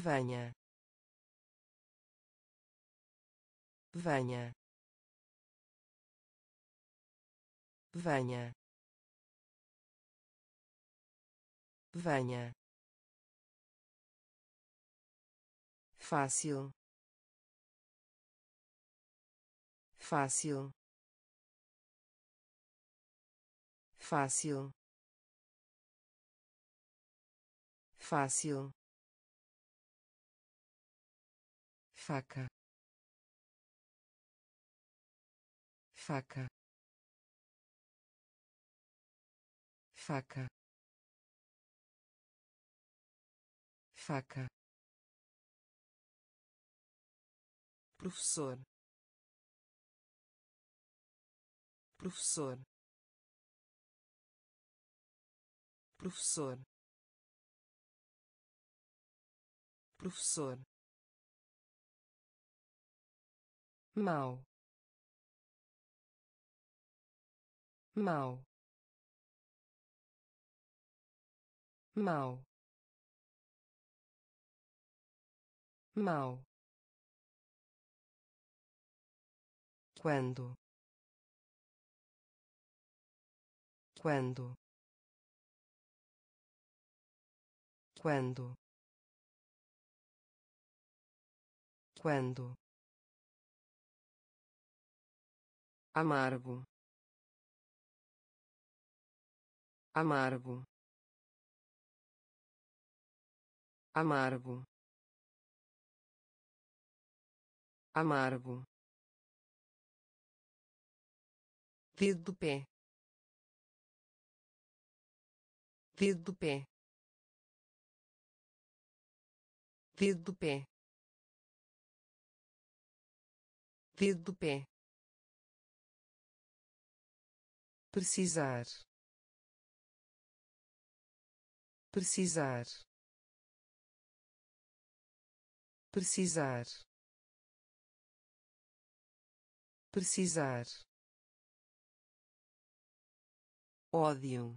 venha. Venha. Venha. Venha. Fácil. Fácil. Fácil. Fácil faca. Faca. Faca. Faca. Professor. Professor. Professor. Professor mau mau mau mau quando. Quando. Quando. Quando amargo. Amargo. Amargo. Amargo. Dedo do pé. Dedo do pé. Dedo do pé. Dedo do pé precisar. Precisar. Precisar. Precisar. Ódio.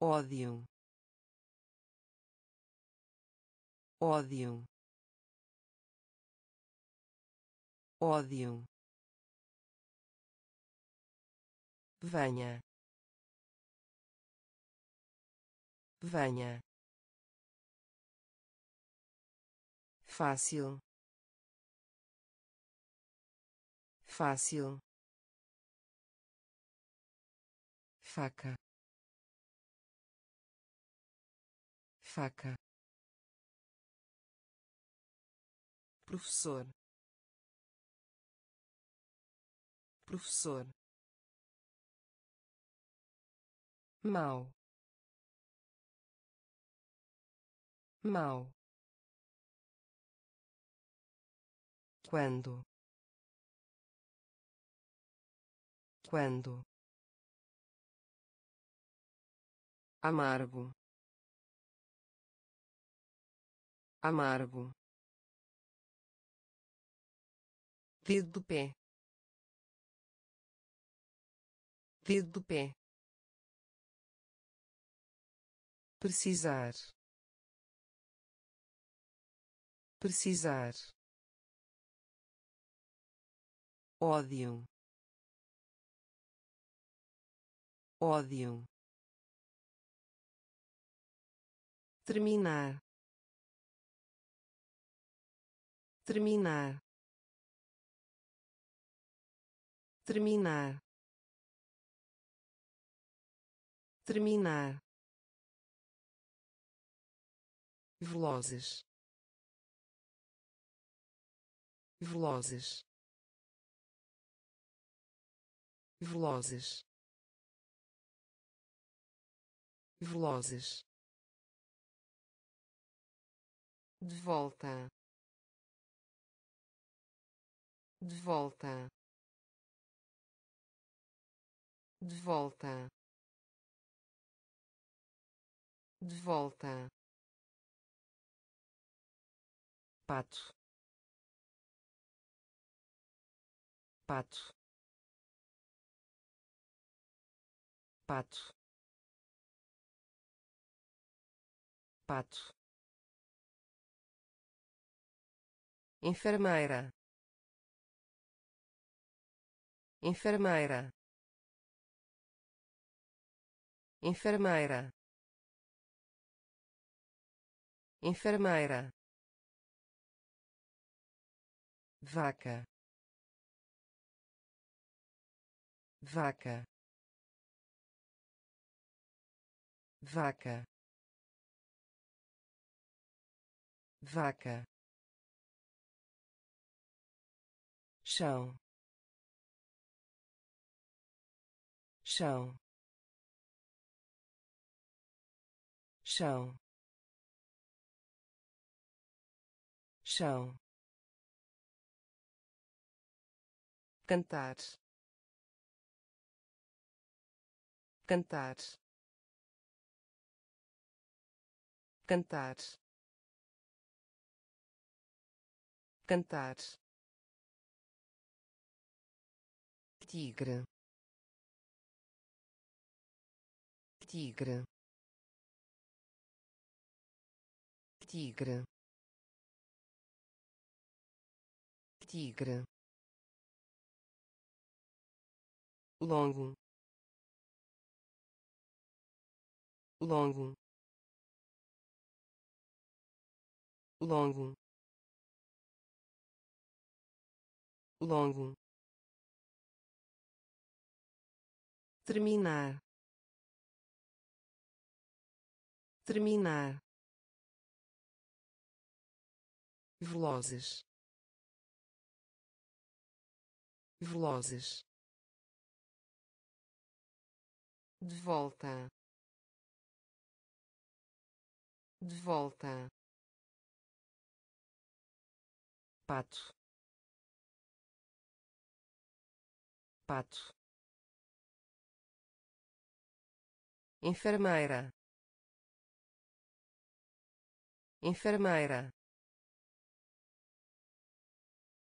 Ódio. Ódio. Ódio venha. Venha. Fácil. Fácil. Faca. Faca. Professor. Professor mau mau quando. Quando. Amargo. Amargo. Dedo do pé. Dedo do pé precisar. Precisar. Ódio. Ódio. Terminar. Terminar. Terminar. Terminar velozes. Velozes. Velozes. Velozes. De volta. De volta. De volta. De volta pato. Pato. Pato. Pato. Enfermeira. Enfermeira. Enfermeira. Enfermeira vaca. Vaca. Vaca. Vaca. Chão. Chão. Chão. Chão cantar. Cantar. Cantar. Cantar. Tigre. Tigre. Tigre. Tigre longo. Longo. Longo. Longo. Terminar. Terminar. Velozes. Velozes de volta. De volta. Pato. Pato. Enfermeira. Enfermeira.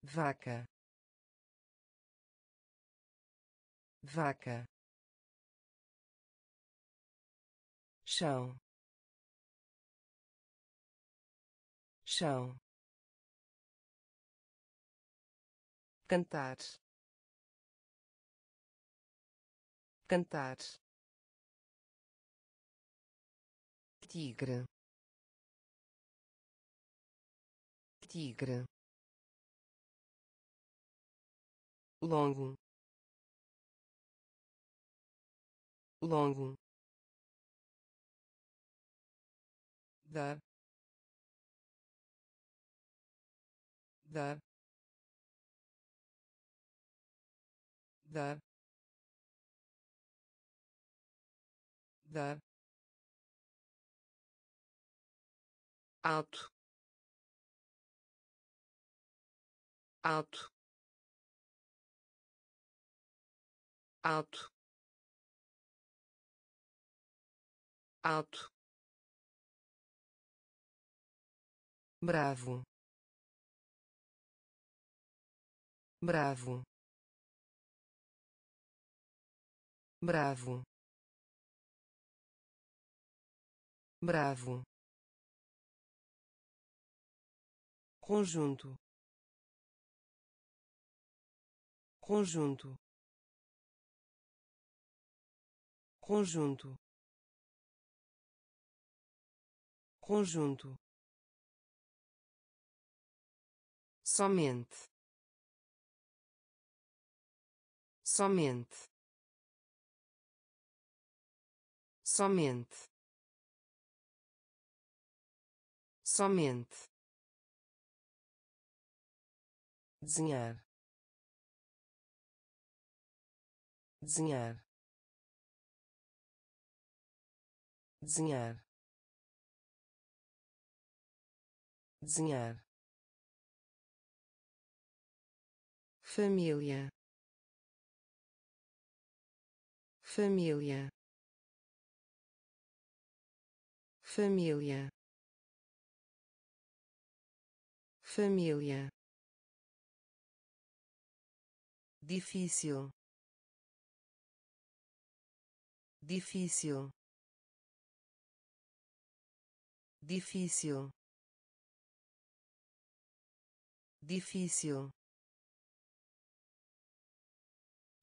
Vaca. Vaca chão. Chão. Cantar. Cantar. Tigre. Tigre. Longo. Longo dar dar dar dar alto alto alto alto bravo. Bravo. Bravo. Bravo. Conjunto. Conjunto. Conjunto. Conjunto somente. Somente. Somente. Somente. Desenhar. Desenhar. Desenhar. Desenhar família. Família. Família. Família. Difícil. Difícil. Difícil. Difícil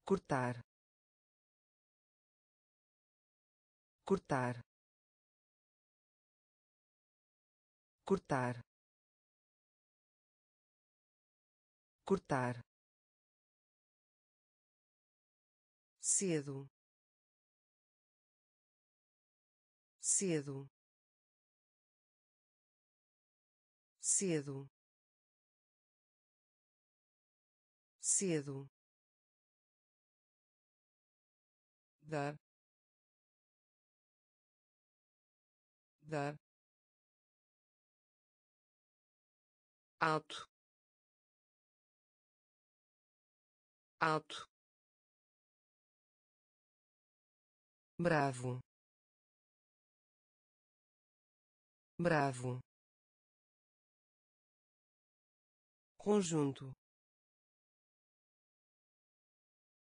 cortar cortar cortar cortar cedo cedo cedo cedo dar dar alto alto bravo bravo conjunto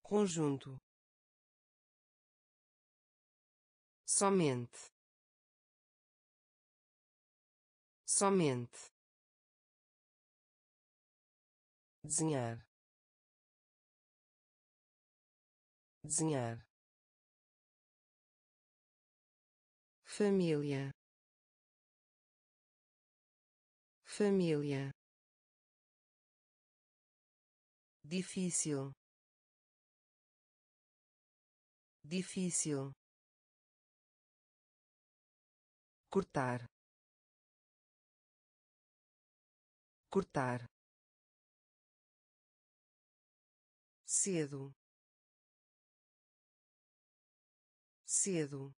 conjunto somente. Somente. Desenhar. Desenhar. Família. Família. Difícil. Difícil cortar cortar cedo cedo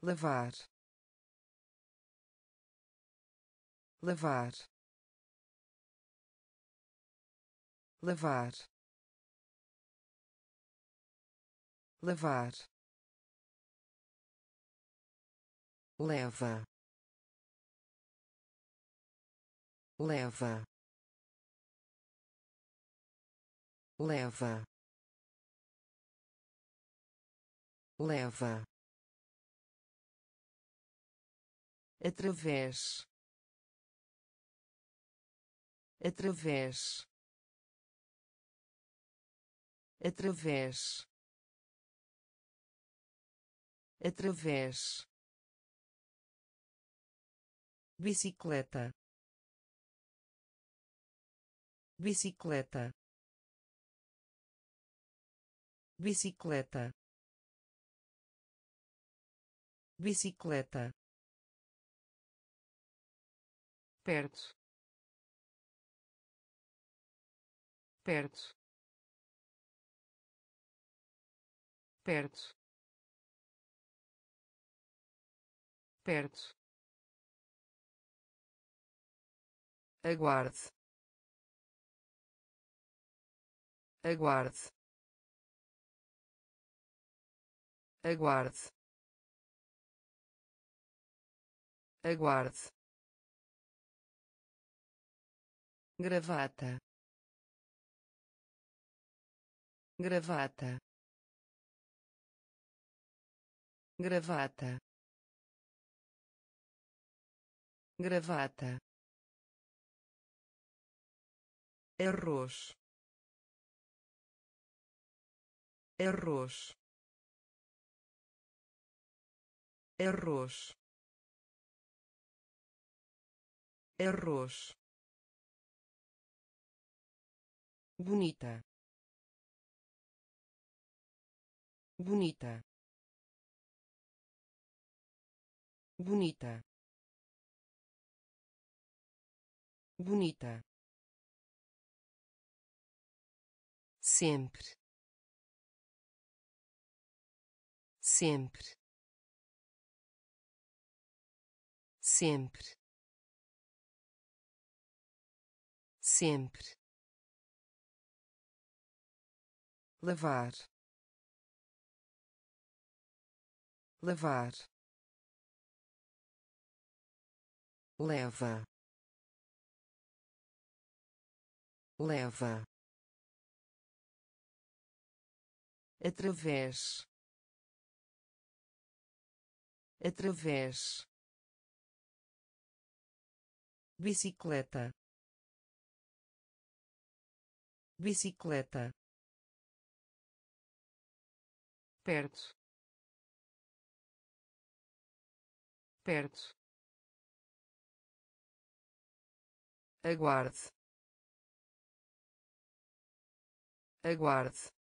lavar lavar lavar lavar leva. Leva. Leva. Leva. Através. Através. Através. Através bicicleta. Bicicleta. Bicicleta. Bicicleta. Perto. Perto. Perto. Perto aguarde. Aguarde. Aguarde. Aguarde. Gravata. Gravata. Gravata. Gravata arroz arroz arroz arroz bonita. Bonita. Bonita. Bonita sempre. Sempre. Sempre. Sempre. Lavar. Lavar. Leva. Leva através. Através. Bicicleta. Bicicleta. Perto. Perto. Aguarde. Aguarde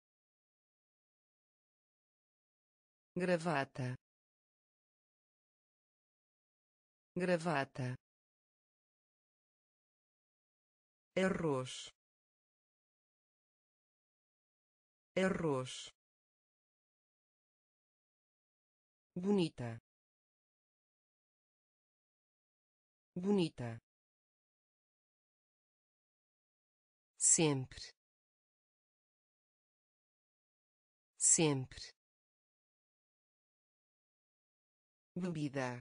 gravata. Gravata. Arroz. Arroz. Bonita. Bonita. Sempre. Sempre bebida.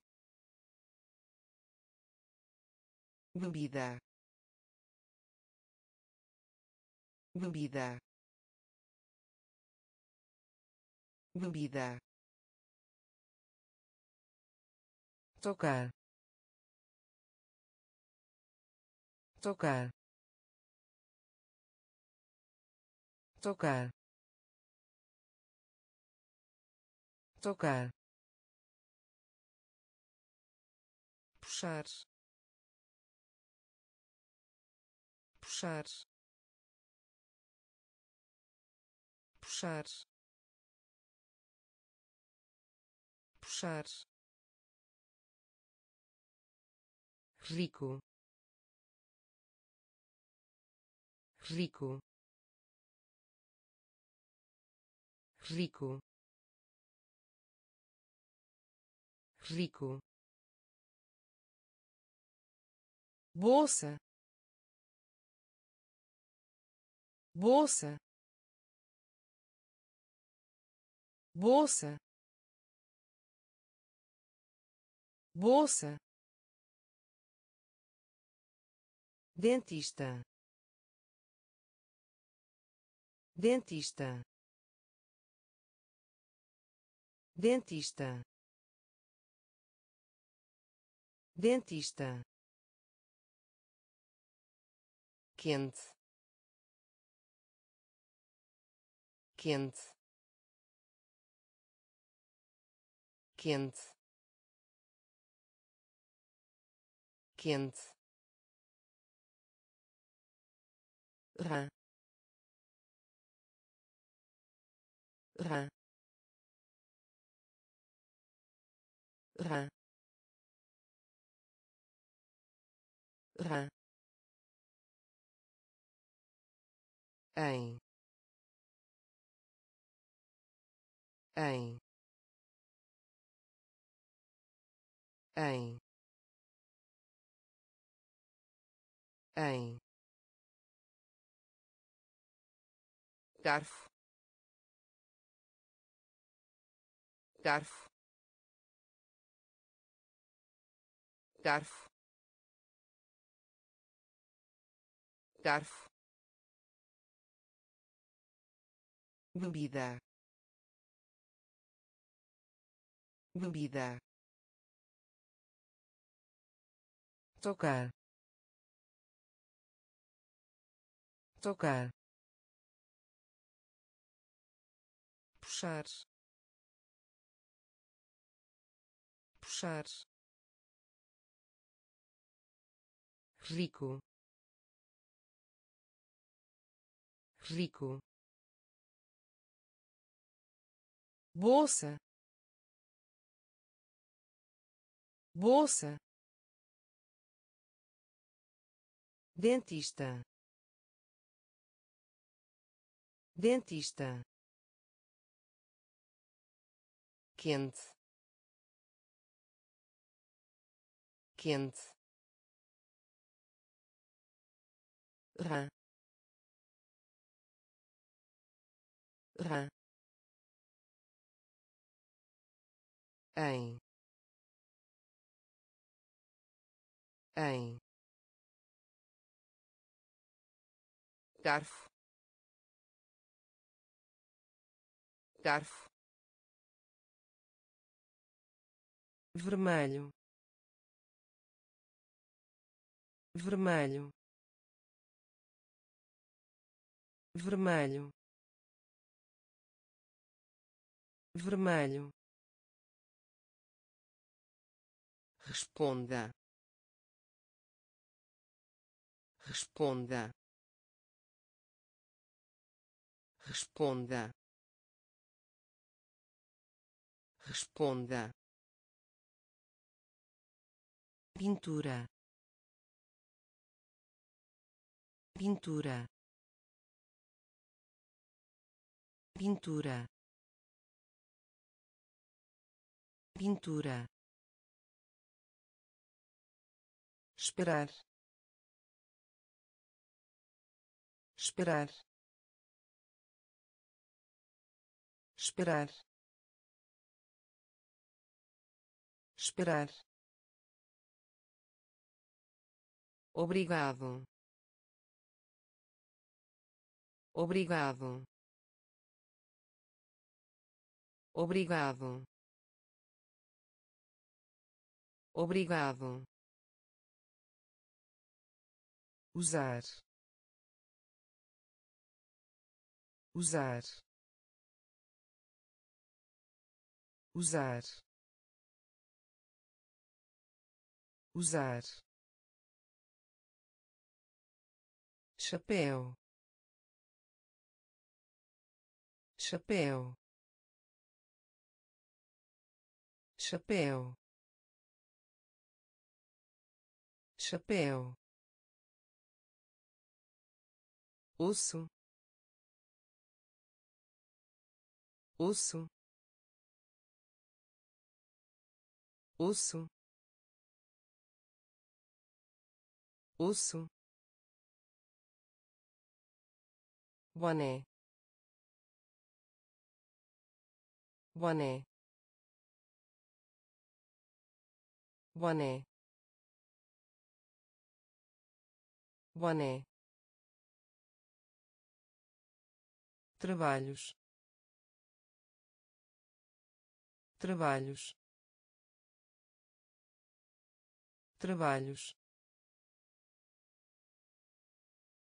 Bebida. Bebida. Bebida. Tocar. Tocar. Tocar. Tocar puxar. Puxar. Puxar. Puxar. Rico. Rico. Rico. Rico bolsa. Bolsa. Bolsa. Bolsa. Dentista. Dentista. Dentista. Dentista quente. Quente. Quente. Quente. Rã. Rã. Rã. Rã em. Em. Em. Em. Garfo. Garfo. Garfo. Garfo bebida. Bebida. Tocar. Tocar. Puxar. Puxar. Rico. Rico bolsa. Bolsa. Dentista. Dentista. Quente. Quente. Rã. Rã em. Em. Garfo. Garfo. Vermelho. Vermelho. Vermelho. Vermelho responda. Responda. Responda. Responda. Pintura. Pintura. Pintura. Pintura esperar. Esperar. Esperar. Esperar. Obrigado. Obrigado. Obrigado. Obrigado usar. Usar. Usar. Usar. Chapéu. Chapéu. Chapéu. Chapéu osso. Osso. Osso. Osso. Boné. Boné. Boné. Boné trabalhos. Trabalhos. Trabalhos.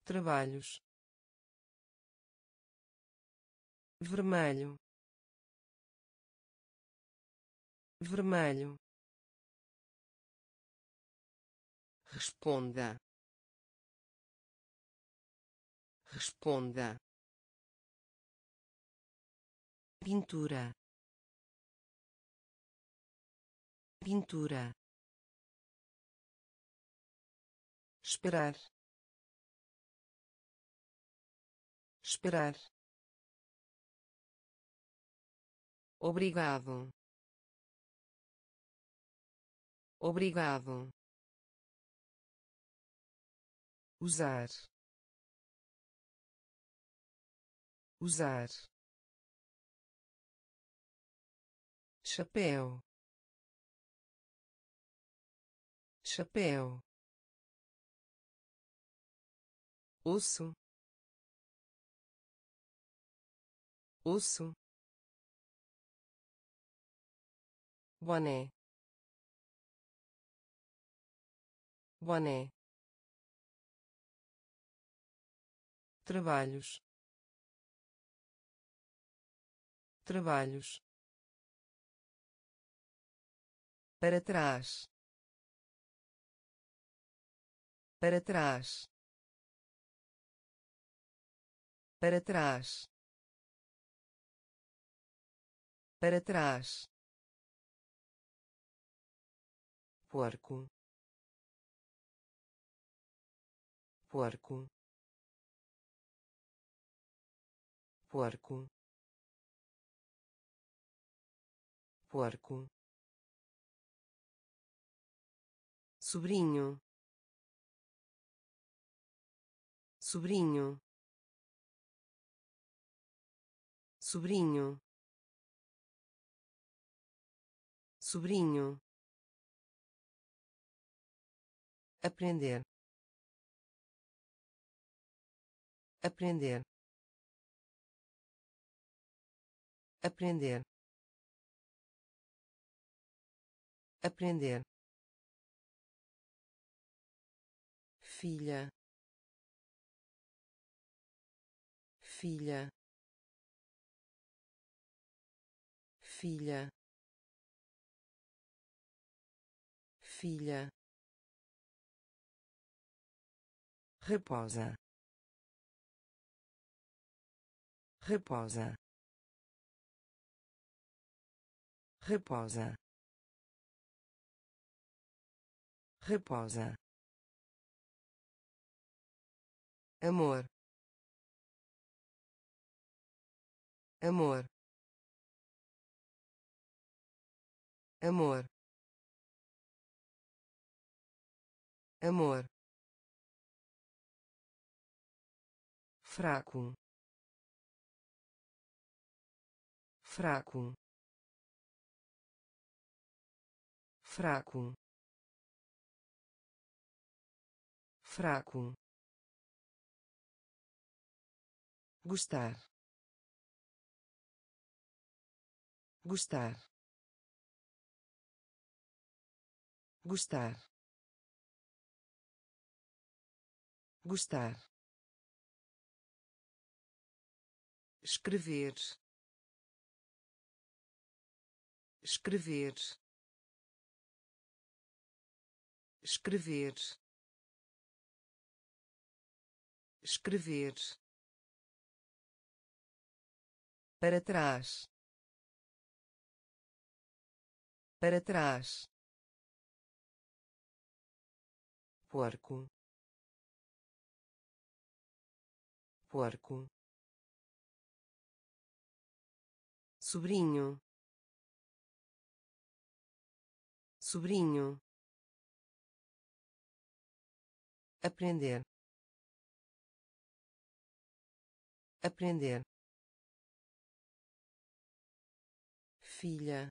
Trabalhos. Vermelho. Vermelho. Responda. Responda pintura. Pintura. Esperar. Esperar. Obrigado. Obrigado. Usar. Usar chapéu. Chapéu. Osso. Osso. Boné. Boné. Trabalhos. Trabalhos para trás. Para trás. Para trás. Para trás. Porco. Porco. Porco. Porco sobrinho. Sobrinho. Sobrinho. Sobrinho. Aprender. Aprender. Aprender. Aprender filha. Filha. Filha. Filha. Reposa. Reposa. Reposa. Reposa amor. Amor. Amor. Amor. Fraco. Fraco. Fraco. Fraco gostar. Gostar. Gostar. Gostar. Escrever. Escrever. Escrever. Escrever para trás. Para trás. Porco. Porco. Sobrinho. Sobrinho. Aprender. Aprender filha.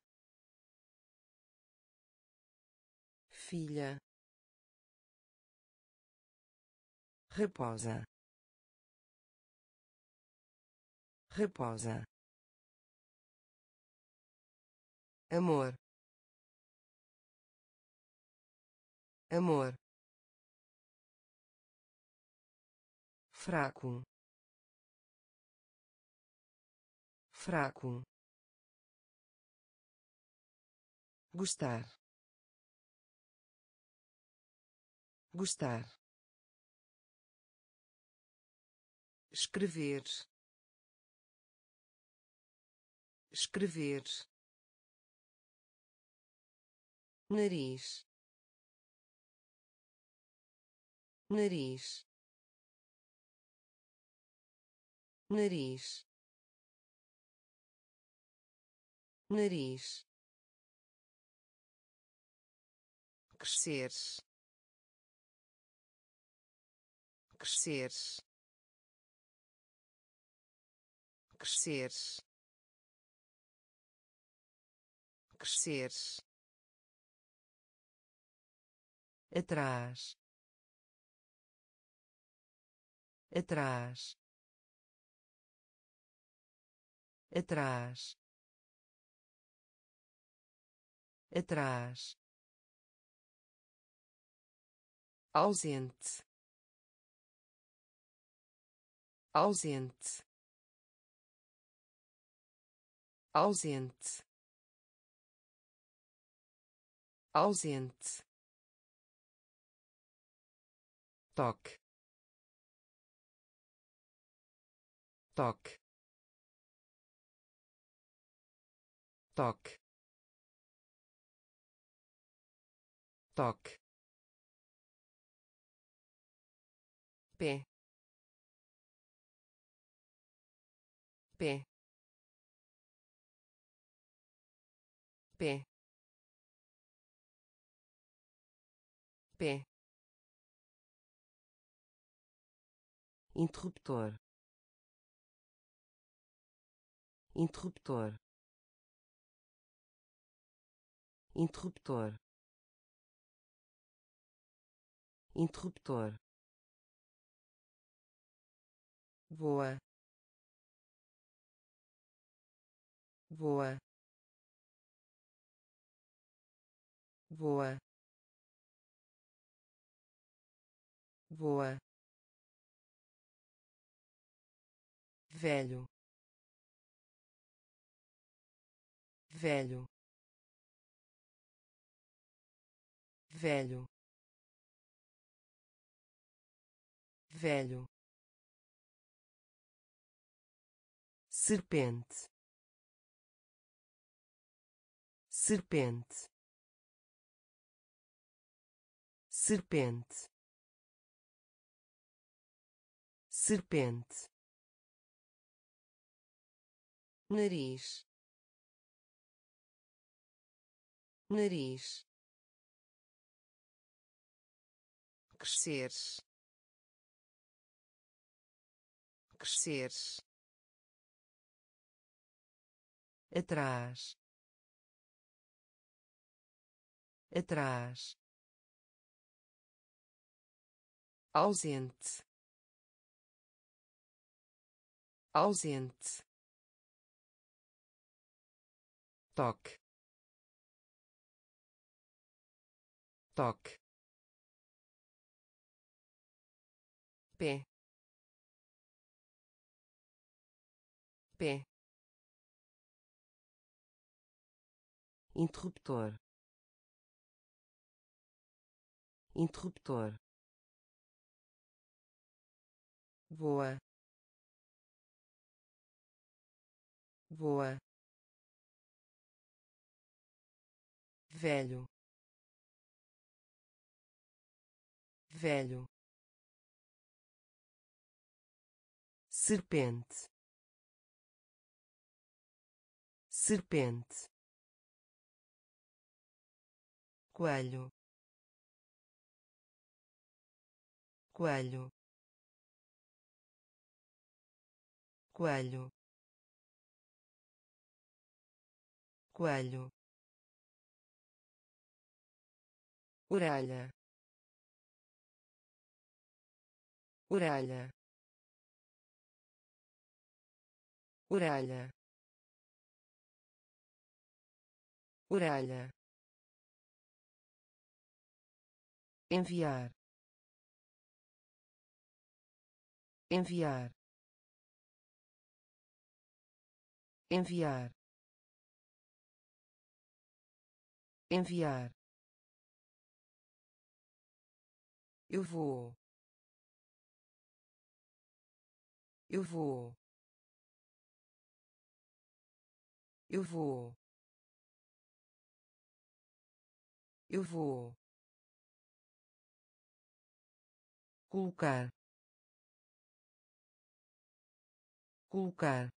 Filha. Reposa. Reposa. Amor. Amor. Fraco. Fraco gostar. Gostar. Escrever. Escrever. Nariz. Nariz. Nariz. Nariz crescer. crescer. Crescer. Crescer. Atrás. Atrás. Atrás. Atrás ausente ausente ausente ausente toque toque toque toque pé pé pé pé interruptor. Interruptor. Interruptor. Interruptor voa voa voa voa velho. Velho. Velho. Velho serpente. Serpente. Serpente. Serpente. Nariz. Nariz. Crescer. Crescer atrás. Atrás. Ausente. Ausente. Toque. Toque. Pé. Pé interruptor. Interruptor. Voa voa velho. Velho. Serpente. Serpente coelho. Coelho. Coelho. Coelho. Orelha. Orelha. Orelha. Orelha enviar enviar enviar enviar Eu vou. Eu vou. Eu vou. Eu vou. Colocar. Colocar.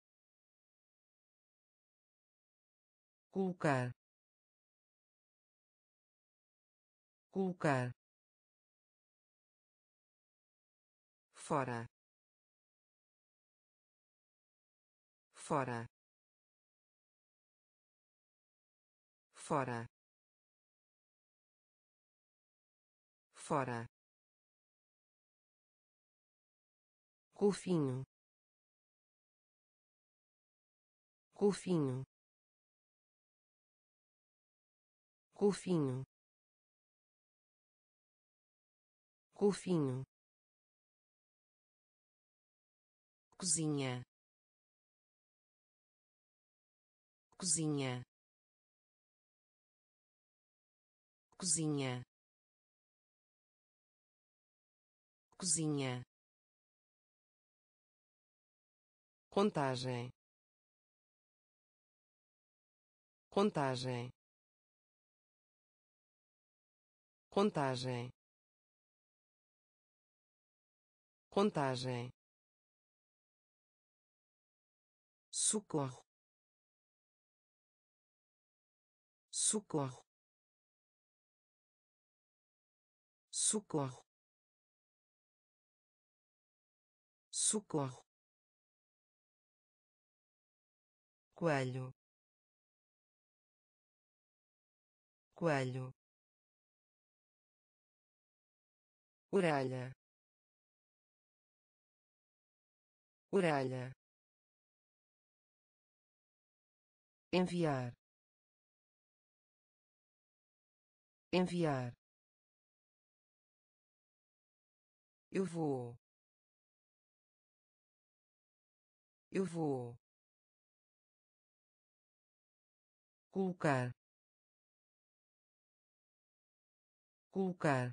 Colocar. Colocar. Fora. Fora. Fora. Fora golfinho. Golfinho. Golfinho. Golfinho. Cozinha. Cozinha. Cozinha. Cozinha contagem. Contagem. Contagem. Contagem. Socorro. Socorro. Socorro. Socorro coelho. Coelho. Orelha. Orelha. Enviar. Enviar. Eu vou. Eu vou colocar. Colocar.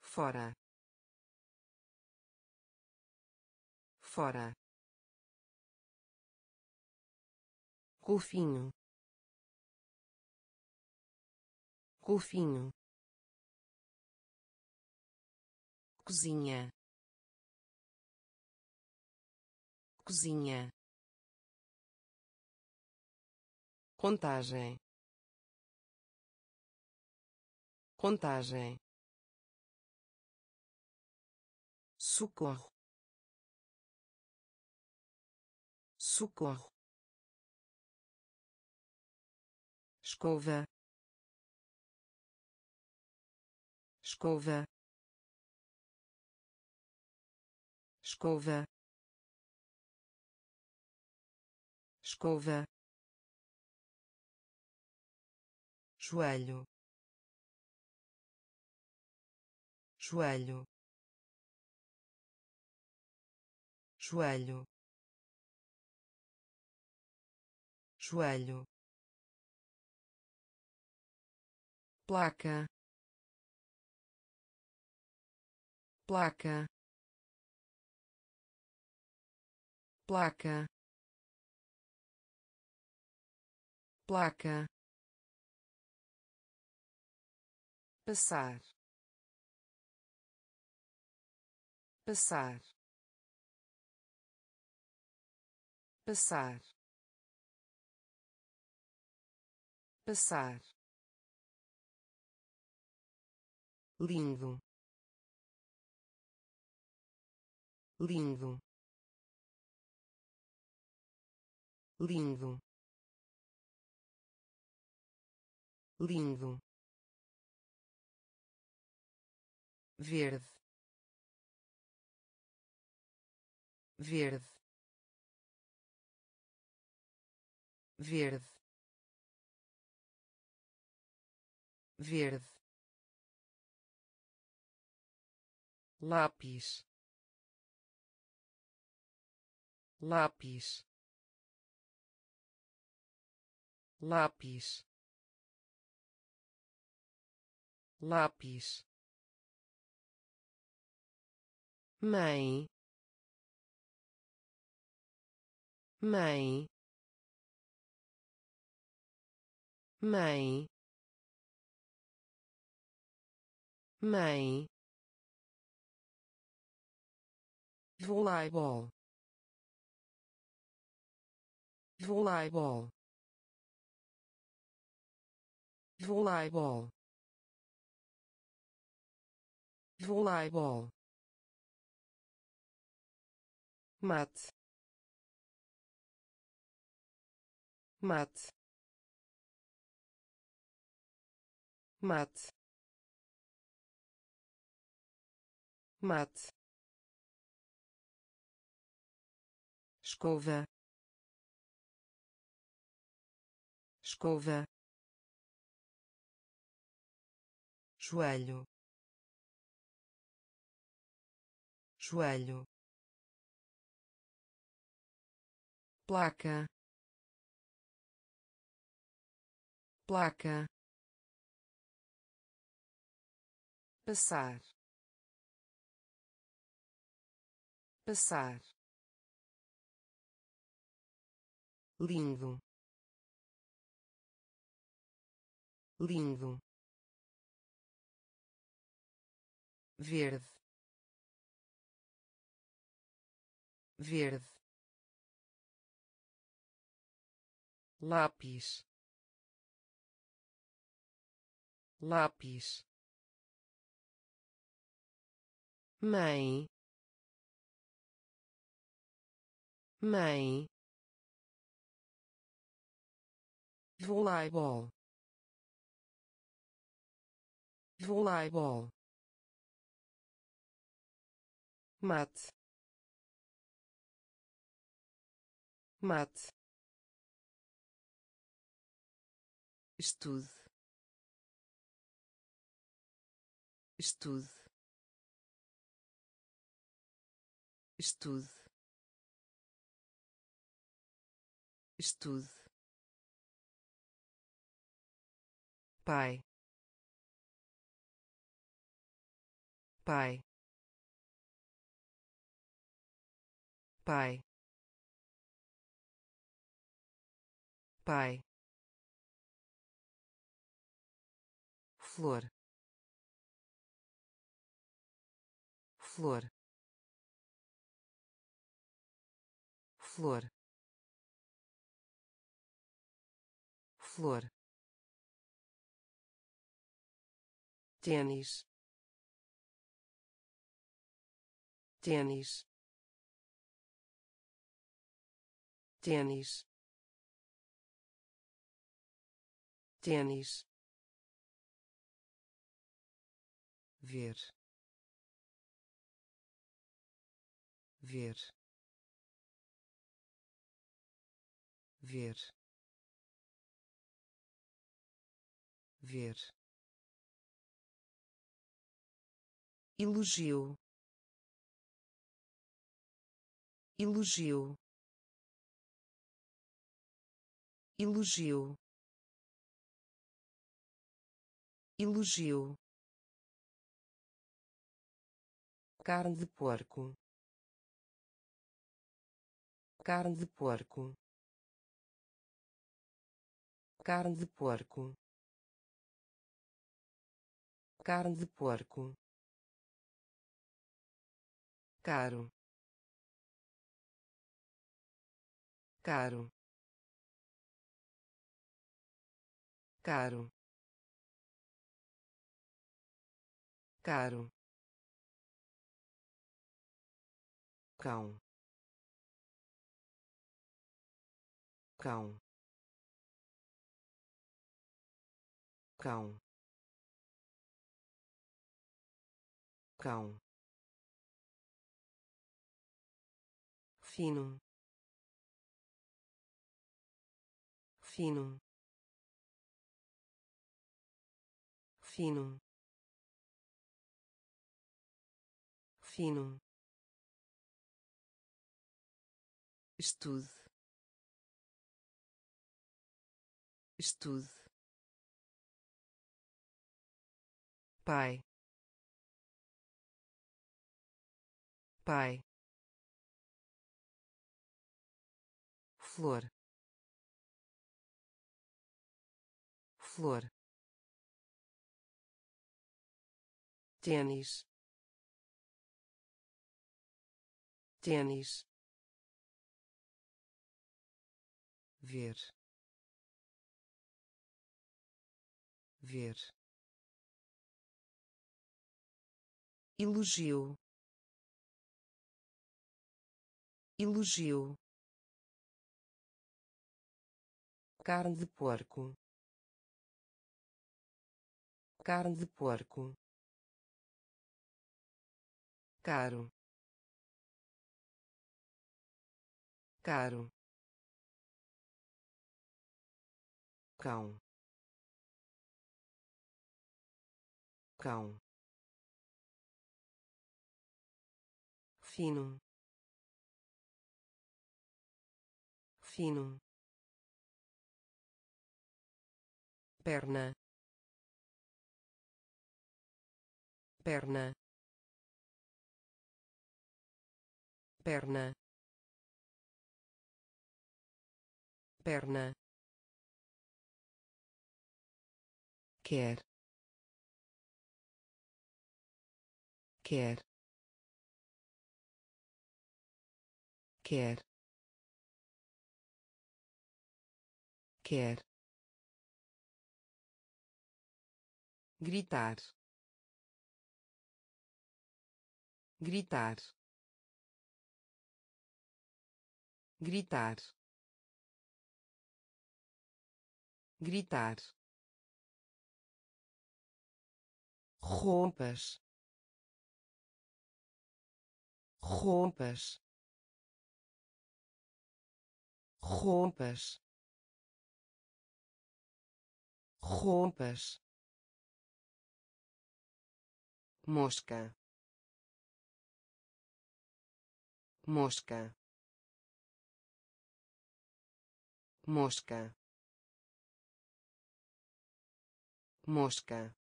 Fora. Fora. Golfinho. Golfinho. Cozinha. Cozinha contagem. Contagem. Socorro. Socorro. Escova. Escova. Escova. Escova joelho. Joelho. Joelho. Joelho. Placa. Placa. Placa. Placa passar. Passar. Passar. Passar. Lindo. Lindo. Lindo. Lindo verde verde verde verde. Lápis lápis lápis. Lápis mãe. Mãe. Mãe. Mãe. Voleibol voleibol voleibol voleibol mate. Mate. Mate. Mate. Escova. Escova. Joelho. Joelho placa. Placa. Passar. Passar. Lindo. Lindo. Verde. Verde lápis. Lápis. Mãe. Mãe. Voleibol. Voleibol. Mate. Mate estude. Estude. Estude. Estude. Pai. Pai. Pai. Pai flor. Flor. Flor. Flor. Tênis. Tênis. Tênis. Tênis ver. Ver. Ver. Ver. Elogio. Elogio. Elogio. Elogio carne de porco. Carne de porco. Carne de porco. Carne de porco. Caro. Caro. Caro. Caro cão. Cão. Cão. Cão. Fino. Fino. Fino. Fino estude. Estude. Pai. Pai. Flor. Flor. Tênis. Tênis ver. Ver. Elogio. Elogio. Carne de porco. Carne de porco. Caro. Caro cão. Cão. Fino. Fino. Perna. Perna. Perna. Perna quer. Quer. Quer. Quer. Gritar. Gritar. Gritar. Gritar roupas roupas roupas roupas mosca mosca mosca mosca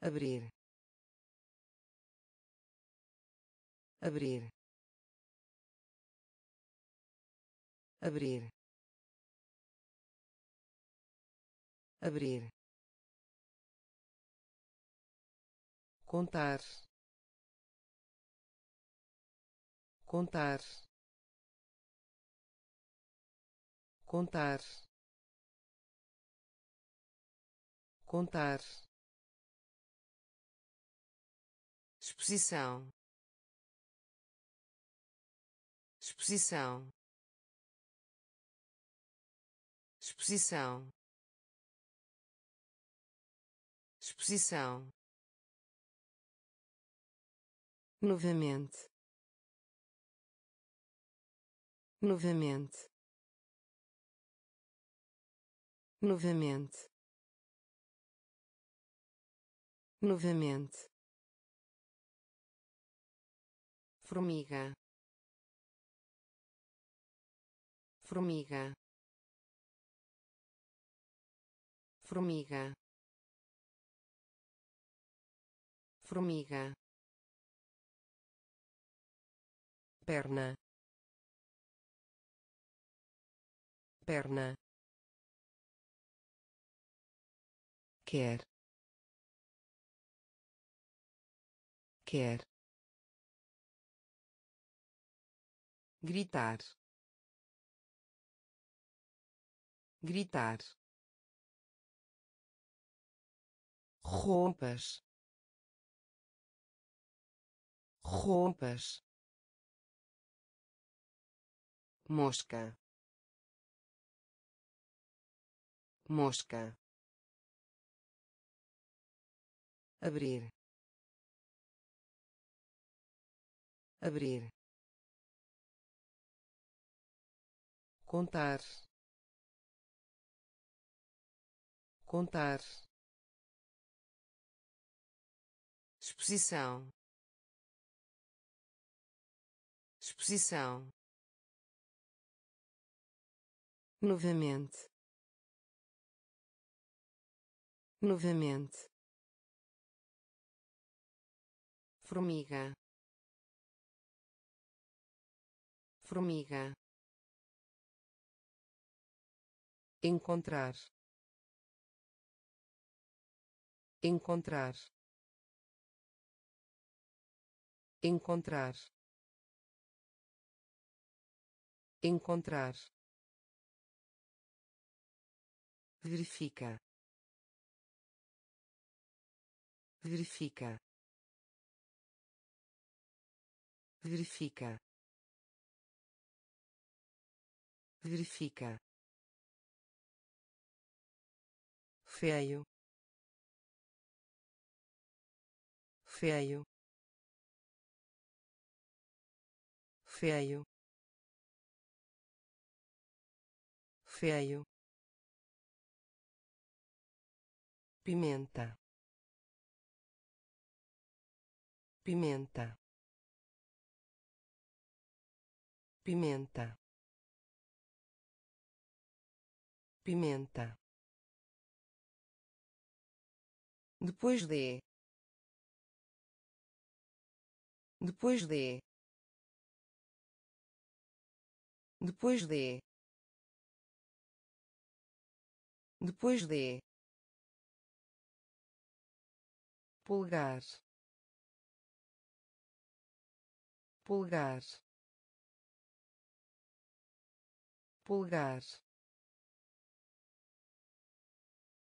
abrir. Abrir. Abrir. Abrir. Contar. Contar. Contar. Contar exposição. Exposição. Exposição. Exposição. Novamente. Novamente. Novamente. Novamente formiga. Formiga. Formiga. Formiga. Perna. Perna. Quer. Quer gritar. Gritar. Roupas. Roupas. Mosca. Mosca. Abrir. Abrir contar. Contar. Exposição. Exposição. Novamente. Novamente. Formiga. Formiga encontrar. Encontrar. Encontrar. Encontrar. Verifica. Verifica. Verifica. Verifica feio. Feio. Feio. Feio. Pimenta. Pimenta. Pimenta. Pimenta depois de depois de depois de depois de pulgar pulgar pulgar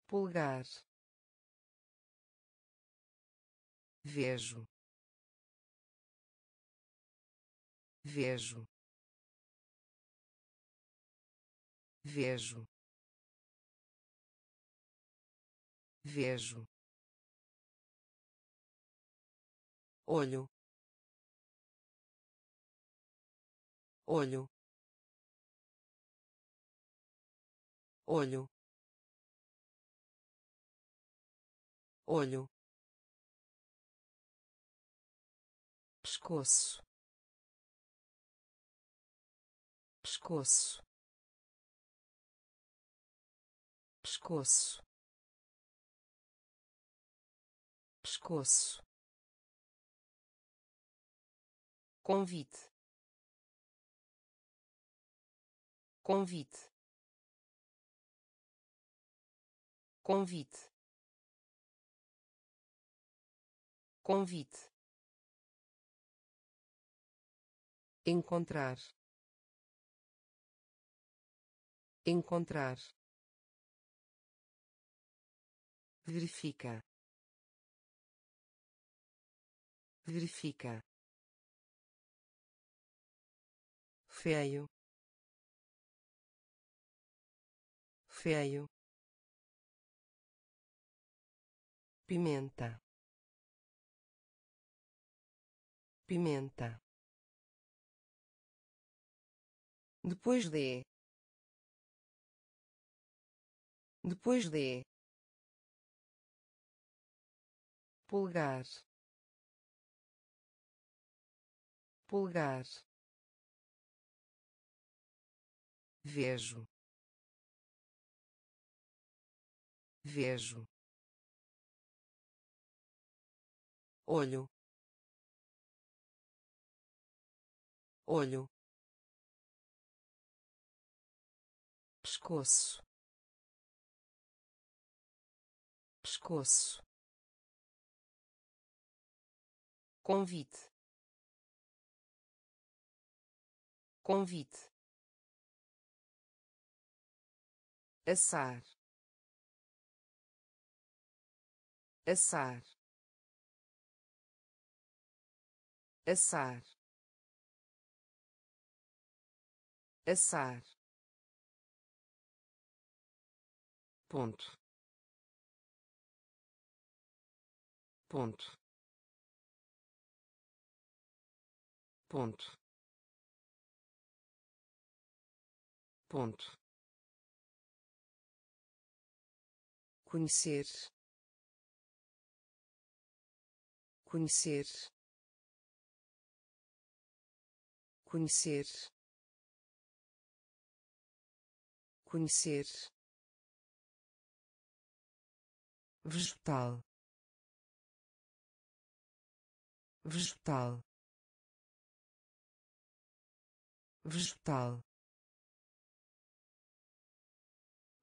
pulgar vejo. Vejo. Vejo. Vejo. Olho. Olho. Olho. Olho pescoço. Pescoço. Pescoço. Pescoço. Convite. Convite. Convite. Convite encontrar. Encontrar. Verifica. Verifica. Feio. Feio. Pimenta. Pimenta depois de depois de pulgar pulgar vejo. Vejo. Olho. Olho pescoço. Pescoço. Convite. Convite. Assar. Assar. Assar. Assar ponto. Ponto. Ponto. Ponto. Conhecer. Conhecer. Conhecer. Conhecer vegetal vegetal vegetal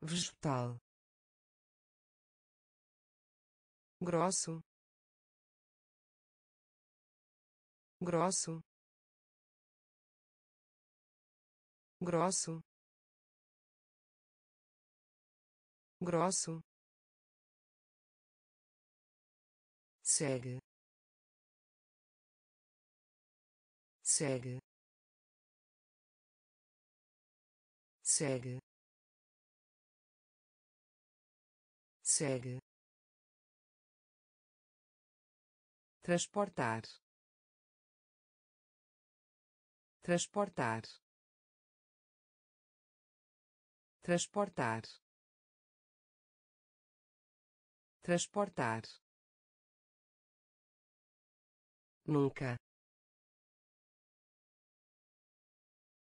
vegetal. Grosso grosso grosso grosso segue. Segue. Segue. Segue. Transportar. Transportar. Transportar. Transportar nunca.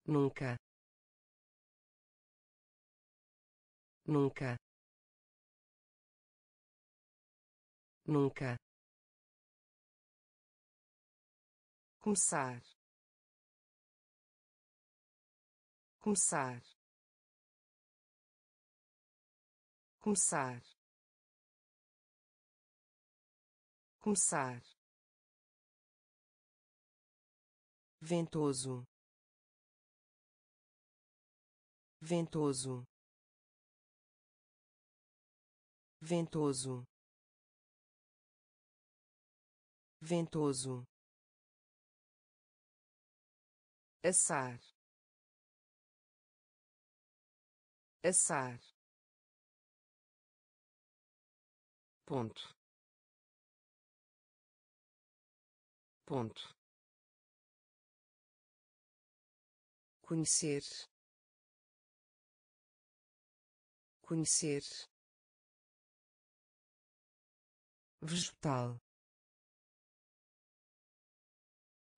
Nunca. Nunca. Nunca. Começar. Começar. Começar. Começar ventoso. Ventoso. Ventoso. Ventoso. Assar. Assar. Ponto. Ponto conhecer. Conhecer. Vegetal.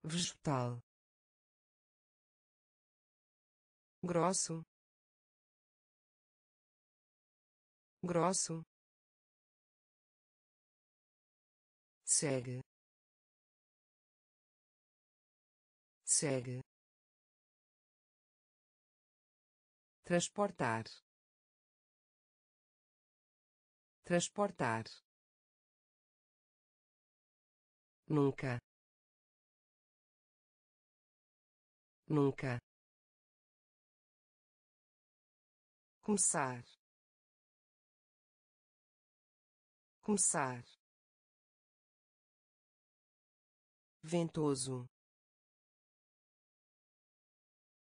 Vegetal. Grosso. Grosso. Segue. Segue transportar. Transportar. Nunca. Nunca. Começar. Começar. Ventoso.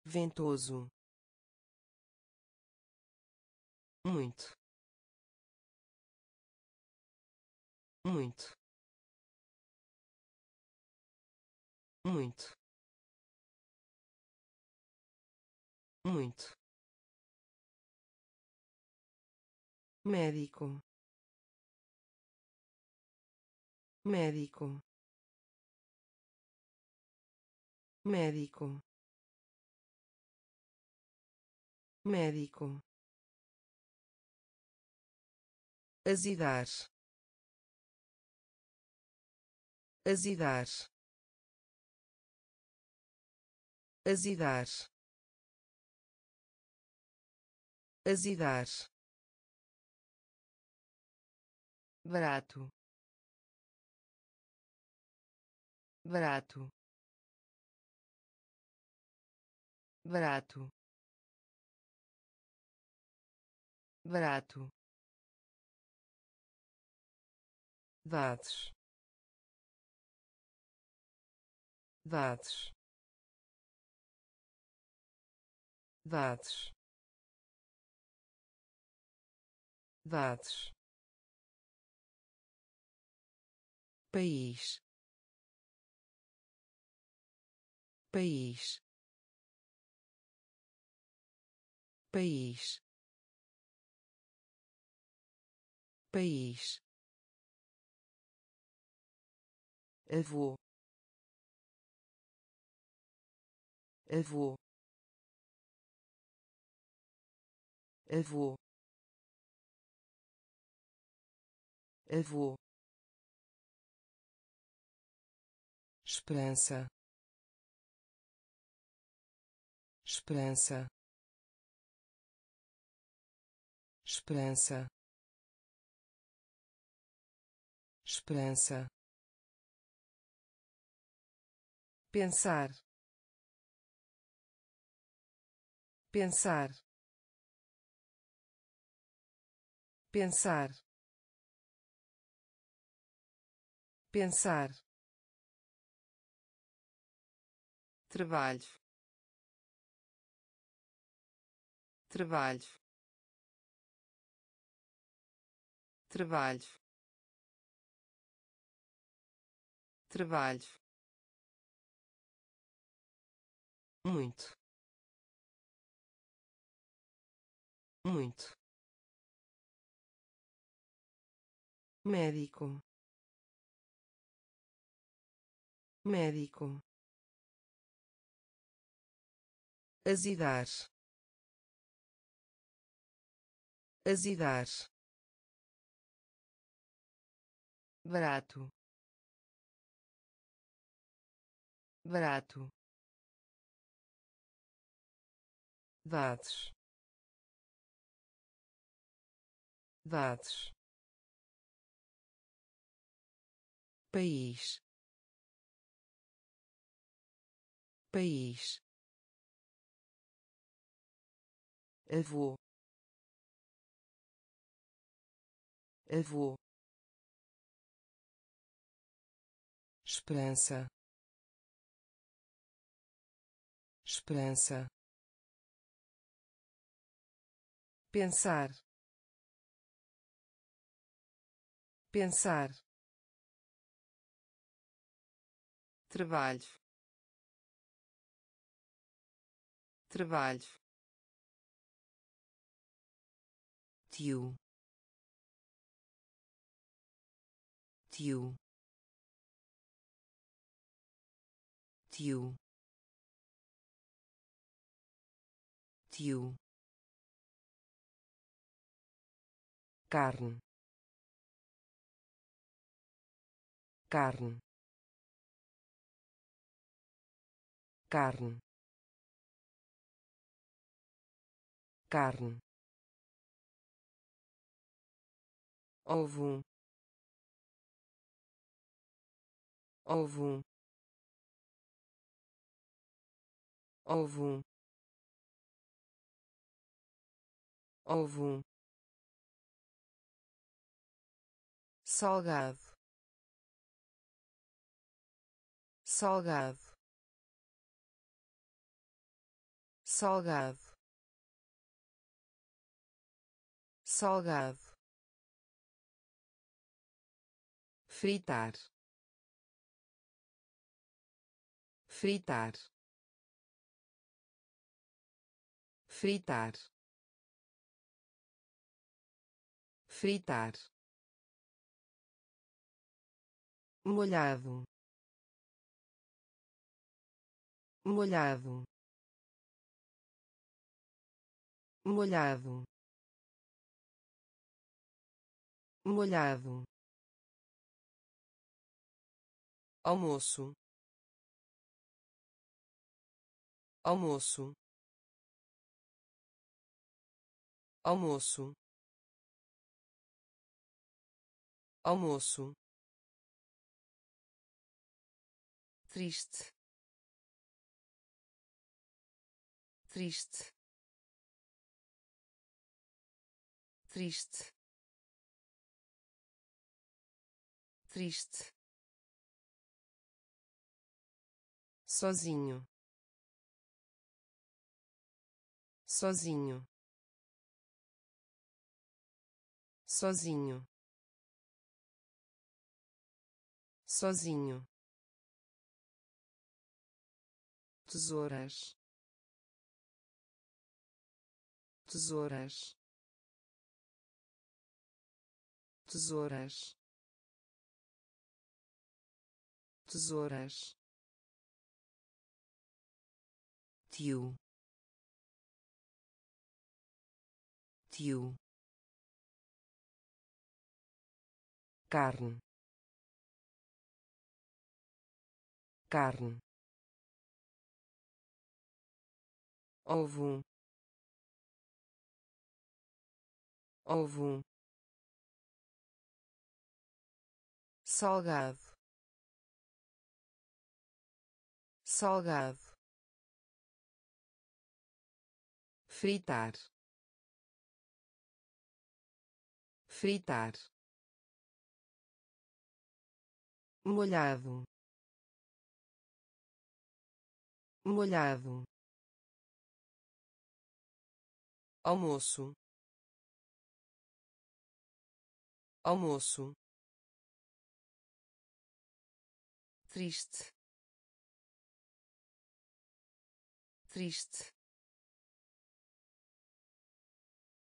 Ventoso muito. Muito. Muito. Muito. Médico. Médico. Médico. Médico azidar. Azidar. Azidar. Azidar. Barato. Barato. Barato. Barato dados. Dados. Dados. Dados. País. País. País. País avô avô avô avô esperança. Esperança. Esperança. Esperança pensar. Pensar. Pensar. Pensar. Trabalho. Trabalho. Trabalho. Trabalho muito. Muito. Médico. Médico. Azidar. Azidar. Barato. Barato dados. Dados. País. País. Avô. Avô. Esperança. Esperança pensar. Pensar. Trabalho. Trabalho. Tio. Tio. Tio. Tio carne carne carne carne ovo ovo ovo ovo salgado. Salgado. Salgado. Salgado. Fritar. Fritar. Fritar. Fritar molhado molhado molhado molhado. Almoço almoço. Almoço almoço triste. Triste. Triste. Triste. Sozinho. Sozinho. Sozinho. Sozinho tesouras. Tesouras. Tesouras. Tesouras. Tio. Tio. Carne. Carne ovo ovo salgado. Salgado. Fritar. Fritar. Molhado. Molhado almoço. Almoço. Triste. Triste.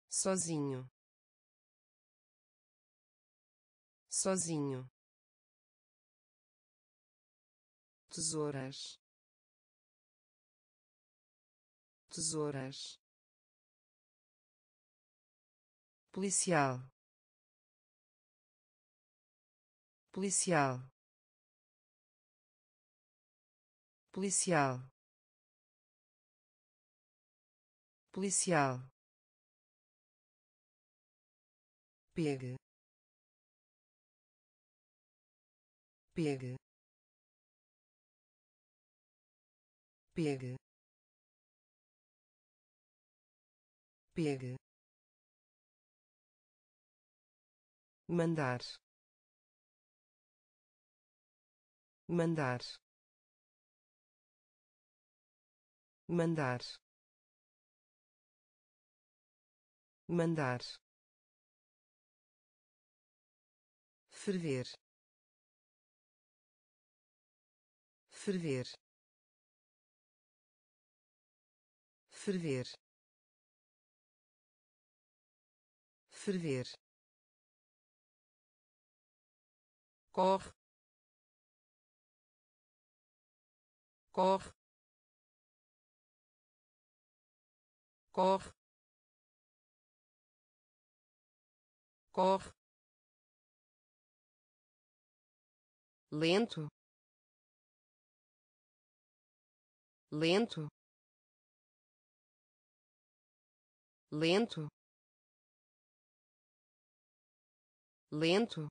Sozinho. Sozinho. Tesouras. Tesouras policial. Policial. Policial. Policial. Pegue. Pegue. Pegue. Pegue mandar. Mandar. Mandar. Mandar. Ferver. Ferver. Ferver. Ferver corre. Corre. Corre. Corre. Lento. Lento. Lento. Lento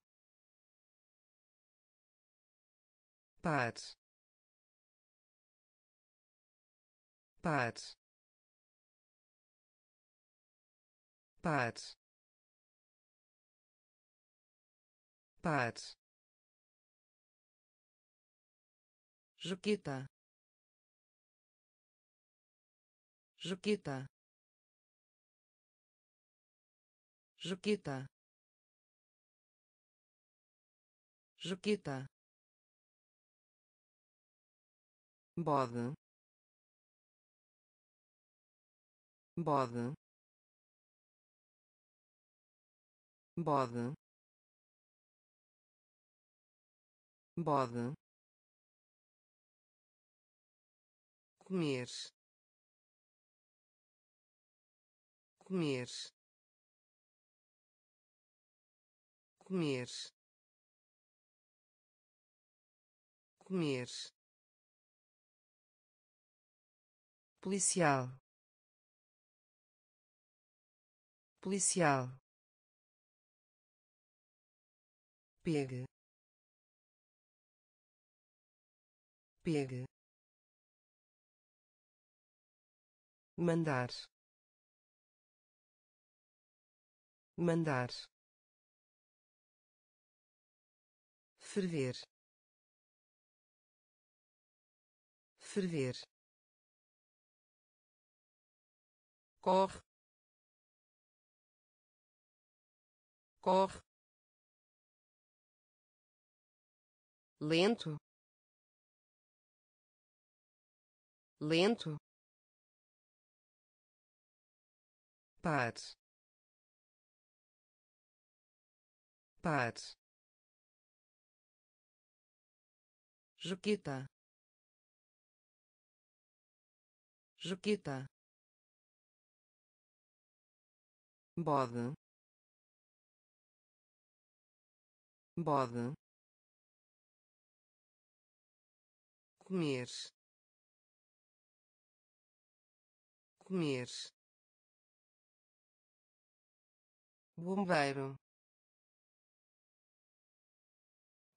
par par par par Juquita. Juquita. Juquita. Juquita. Bode. Bode. Bode. Bode. Comer. Comer. Comer. Comer policial. Policial. Pegue. Pegue. Mandar. Mandar. Ferver. Ferver corre. Corre. Lento. Lento. Par par Juquita. Juquita. Bode. Bode. Comer. Comer. Bombeiro.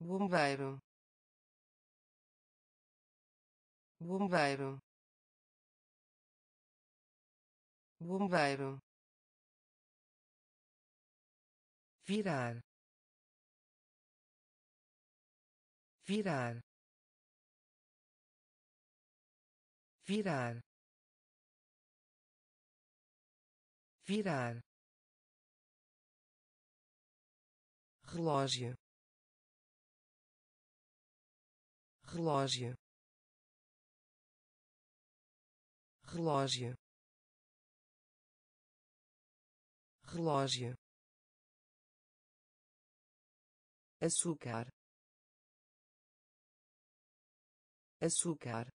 Bombeiro. Bombeiro. Bombeiro virar virar virar virar. Relógio relógio. Relógio relógio açúcar. Açúcar.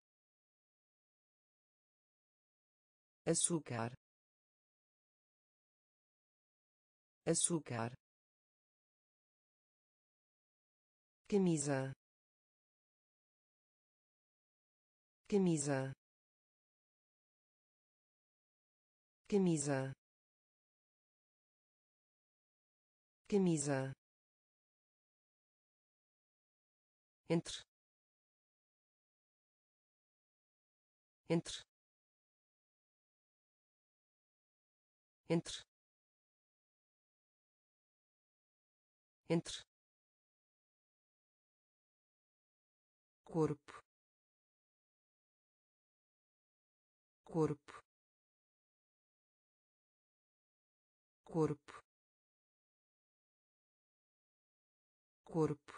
Açúcar. Açúcar. Camisa. Camisa. Camisa. Camisa entre. Entre. Entre. Entre. Corpo. Corpo. Corpo. Corpo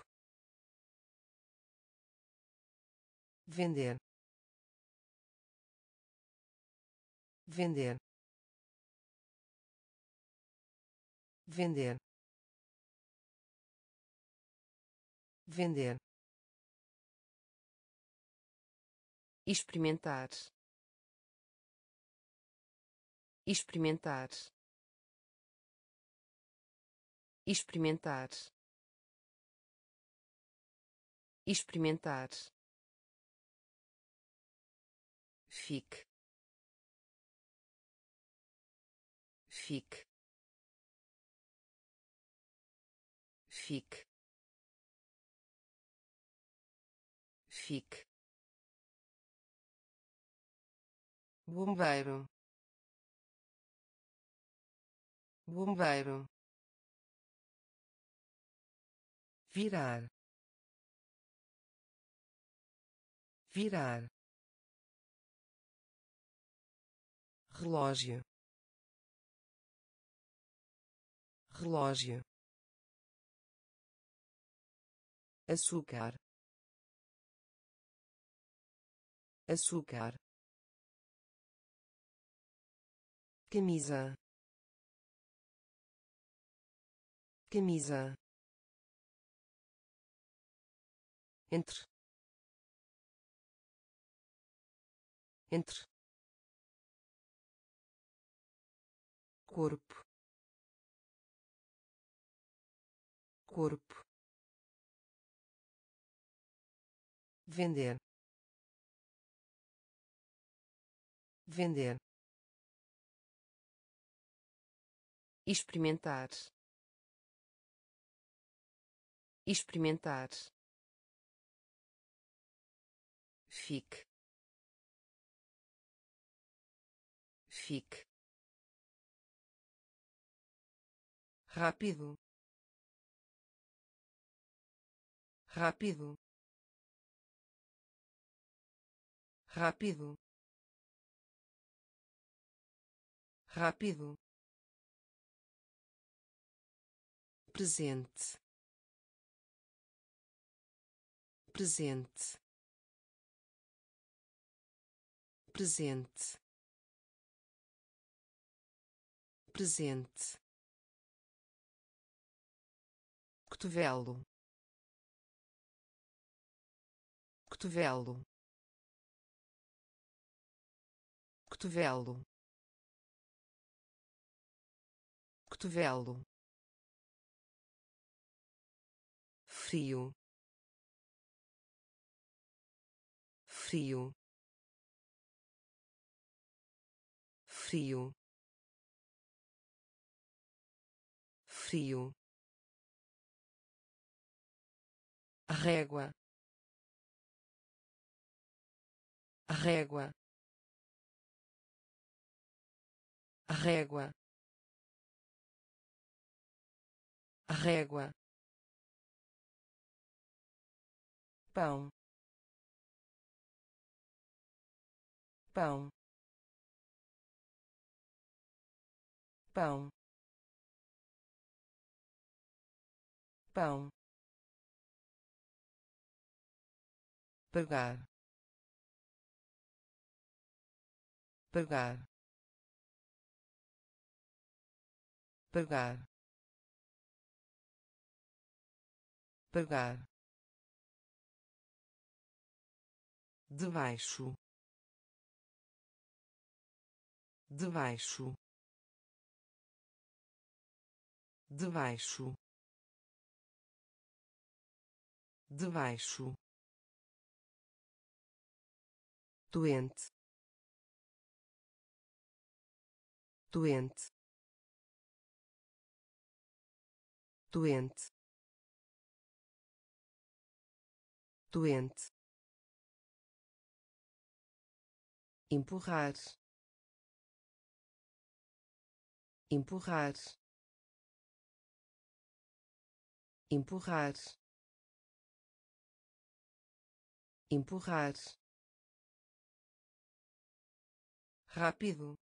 vender. Vender. Vender. Vender. Experimentar. Experimentar. Experimentar. Experimentar fique. Fique. Fique. Fique. Bombeiro. Bombeiro. Virar. Virar relógio. Relógio. Açúcar. Açúcar. Camisa. Camisa. Entre. Entre corpo. Corpo. Vender. Vender. Experimentar. Experimentar. Fique. Fique rápido. Rápido. Rápido. Rápido. Presente. Presente. Presente. Presente cotovelo. Cotovelo. Cotovelo. Cotovelo. Frio. Frio. Frio. Frio régua. Régua. Régua. Régua. Pão. Pão. Pão. Pão pagar pagar pagar pagar debaixo. Debaixo. Debaixo. Debaixo doente. Doente. Doente. Doente. Empurrar. Empurrar. Empurrar. Empurrar rápido.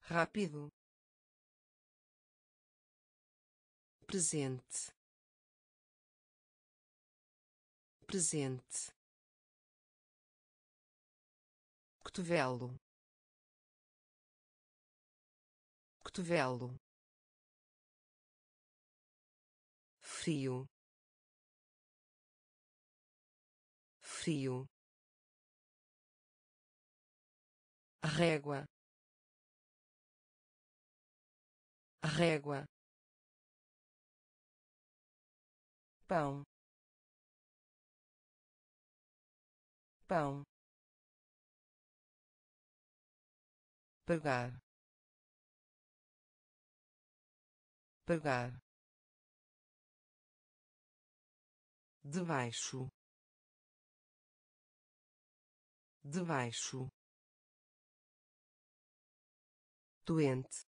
Rápido. Presente. Presente. Cotovelo. Cotovelo. Frio. Frio régua. Régua. Pão. Pão. Pagar pagar debaixo. Debaixo doente.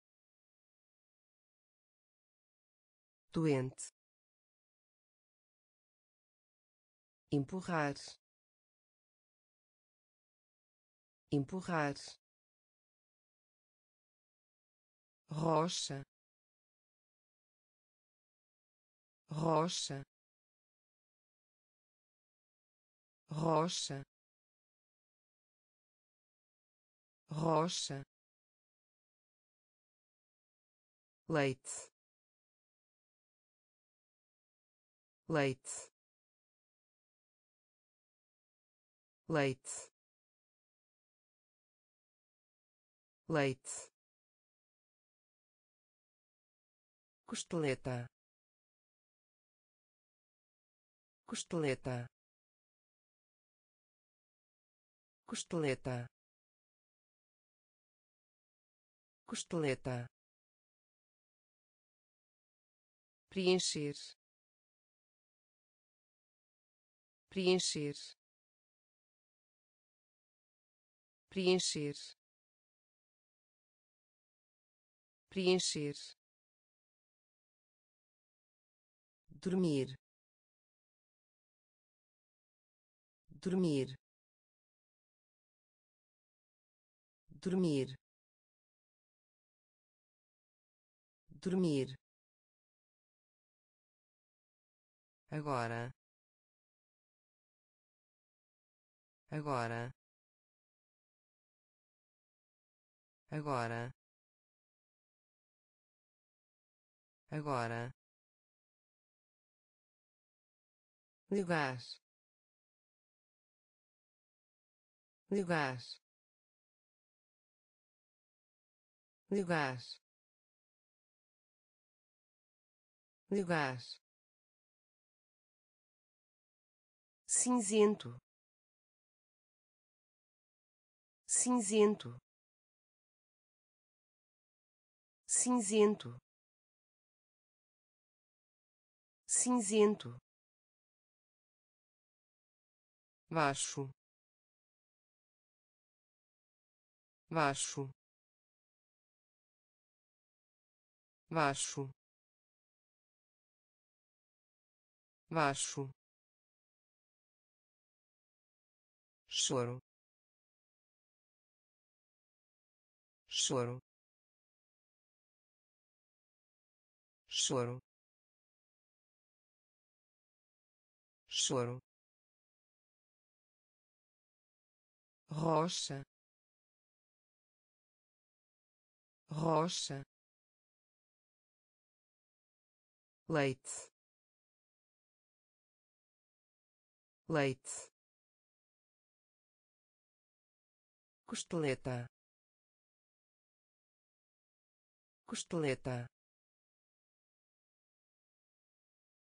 Doente. Empurrar. Empurrar. Rocha. Rocha. Rocha. Rocha leite. Leite. Leite. Leite. Costeleta. Costeleta. Costeleta. Costeleta preencher. Preencher. Preencher. Preencher. Dormir. Dormir. Dormir. Dormir agora. Agora. Agora. Agora. Lugar lugar lugar lugar cinzento. Cinzento. Cinzento. Cinzento. Baixo. Baixo. Baixo. Baixo choro. Choro. Choro. Choro. Rocha. Rocha. Leite. Leite costeleta. Costeleta.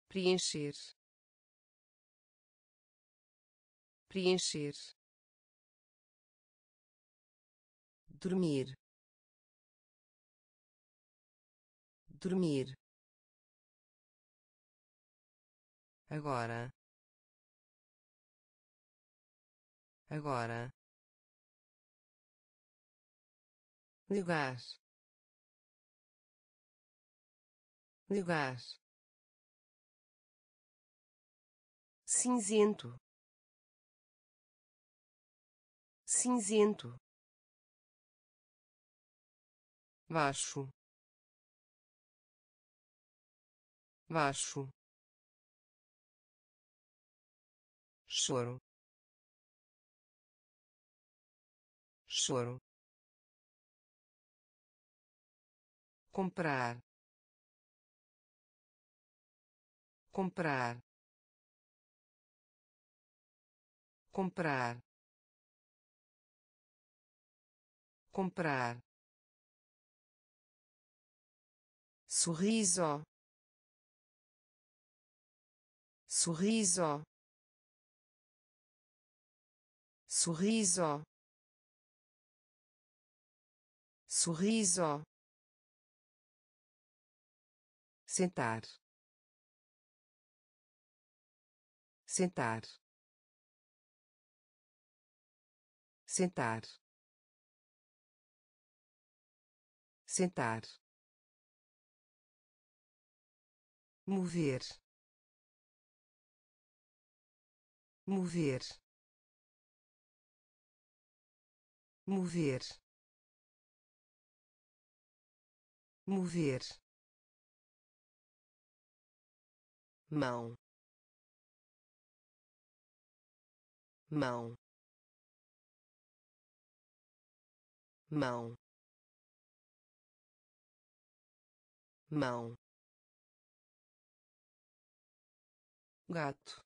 Preencher. Preencher. Dormir. Dormir. Agora. Agora lugar. Lugar. Cinzento. Cinzento. Baixo. Baixo. Choro. Choro comprar comprar comprar comprar. Sorriso. Sorriso. Sorriso. Sorriso sentar. Sentar. Sentar. Sentar. Mover. Mover. Mover. Mover mão. Mão. Mão. Mão. Gato.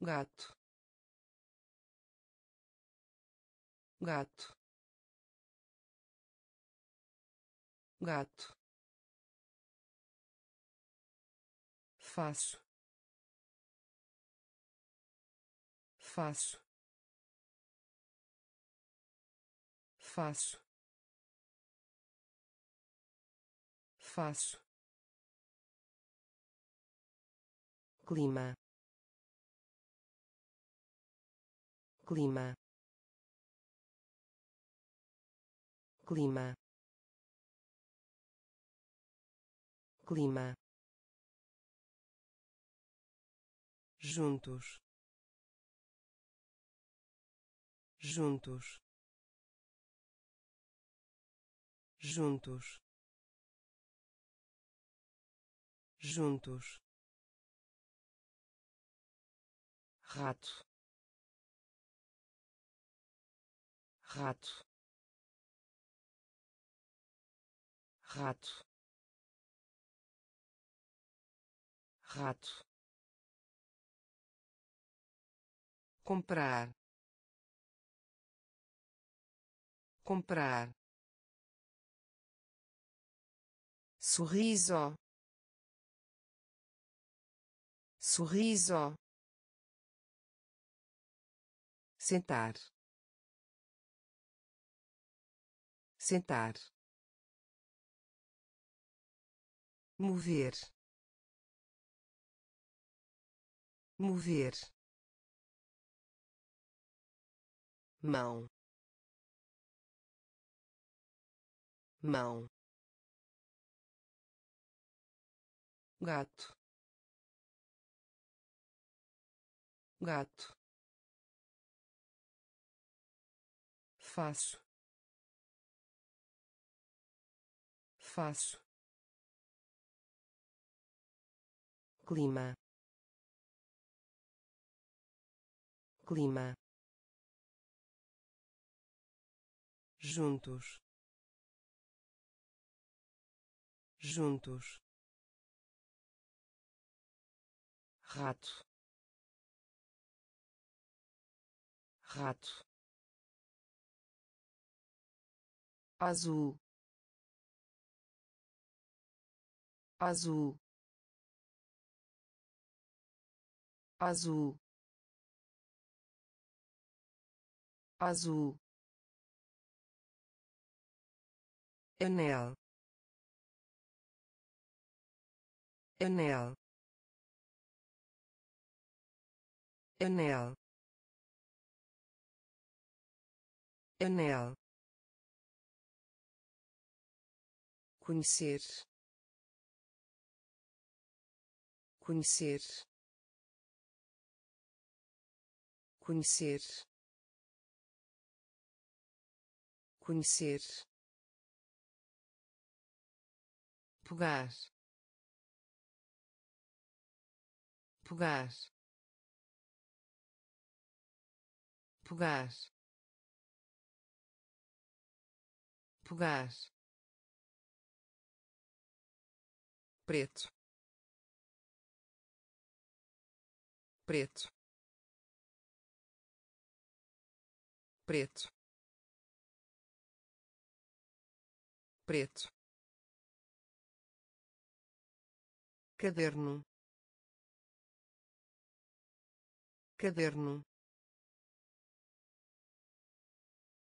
Gato. Gato. Gato faço. Faço. Faço. Faço. Clima. Clima. Clima. Clima juntos. Juntos. Juntos. Juntos. Rato. Rato. Rato. Rato comprar comprar sorriso sorriso sentar sentar mover mover mão. Mão. Gato. Gato. Faço. Faço. Clima. Clima juntos. Juntos. Rato. Rato. Azul. Azul. Azul. Azul anel. Anel. Anel. Anel. Conhecer. Conhecer. Conhecer. Conhecer pegar. Pegar. Pegar. Pegar. Preto. Preto. Preto. Preto caderno. Caderno.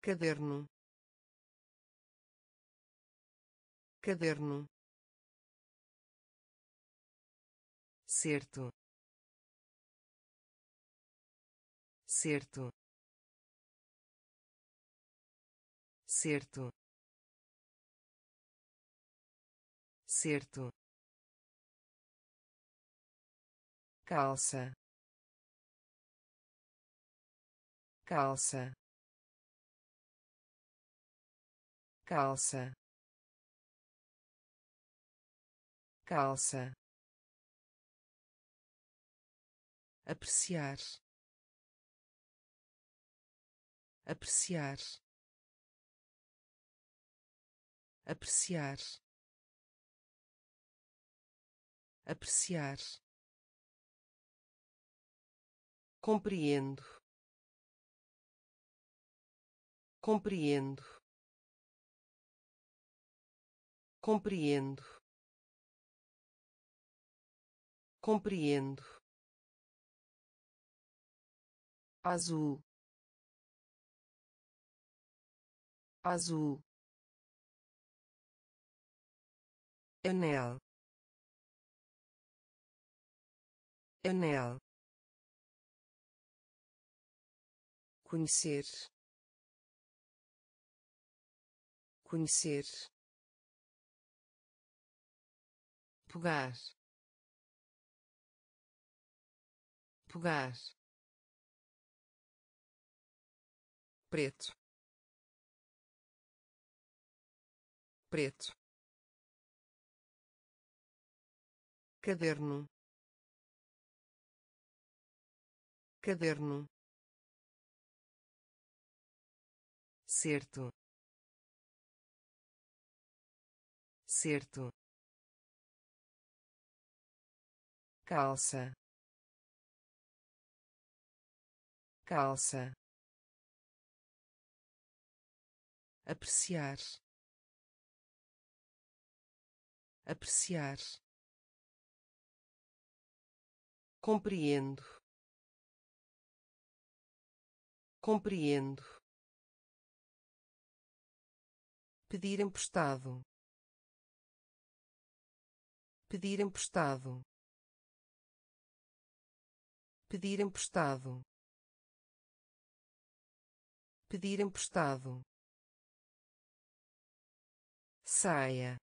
Caderno. Caderno. Certo. Certo. Certo. Certo calça. Calça. Calça. Calça. Apreciar. Apreciar. Apreciar. Apreciar compreendo. Compreendo. Compreendo. Compreendo. Azul. Azul. Anel. Anel conhecer. Conhecer. Pegar. Pegar. Preto. Preto. Caderno. Caderno certo. Certo. Calça. Calça. Apreciar. Apreciar. Compreendo. Compreendo pedir emprestado. Pedir emprestado. Pedir emprestado. Pedir emprestado. Saia.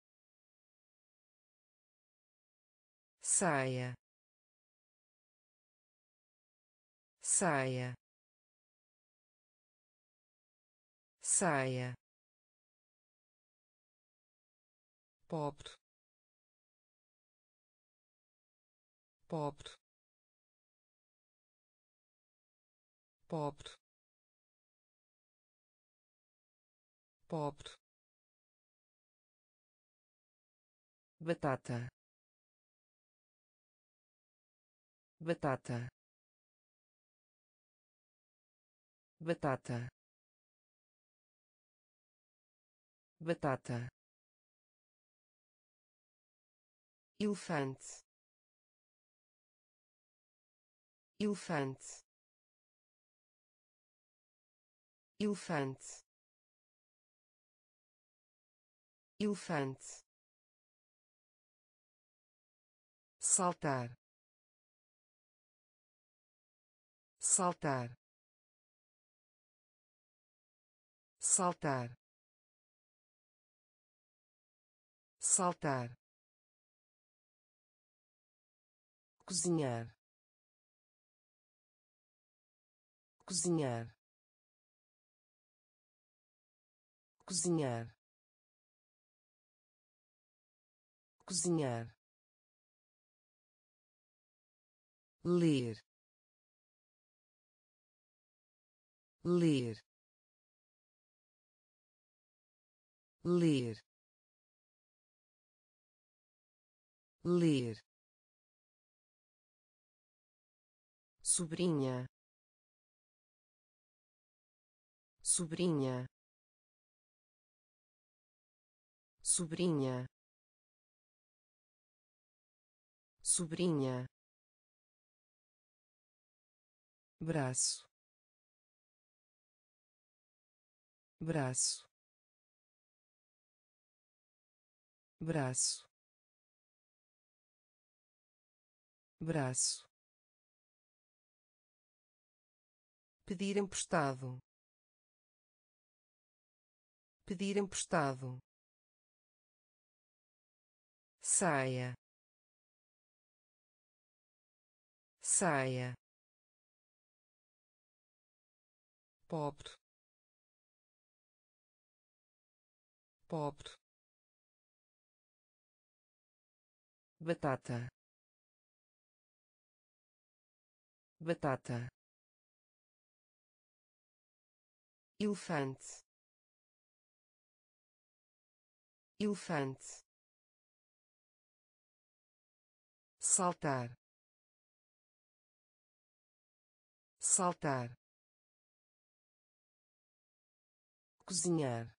Saia. Saia. Saia pobre pobre pobre pobre batata. Batata. Batata. Batata elefante. Elefante. Elefante. Elefante. Saltar. Saltar. Saltar. Saltar cozinhar. Cozinhar. Cozinhar. Cozinhar. Ler. Ler. Ler. Ler sobrinha. Sobrinha. Sobrinha. Sobrinha. Braço. Braço. Braço. Braço pedir emprestado. Pedir emprestado. Saia. Saia. Pobre. Pobre. Batata. Batata elefante. Elefante. Saltar. Saltar. Cozinhar.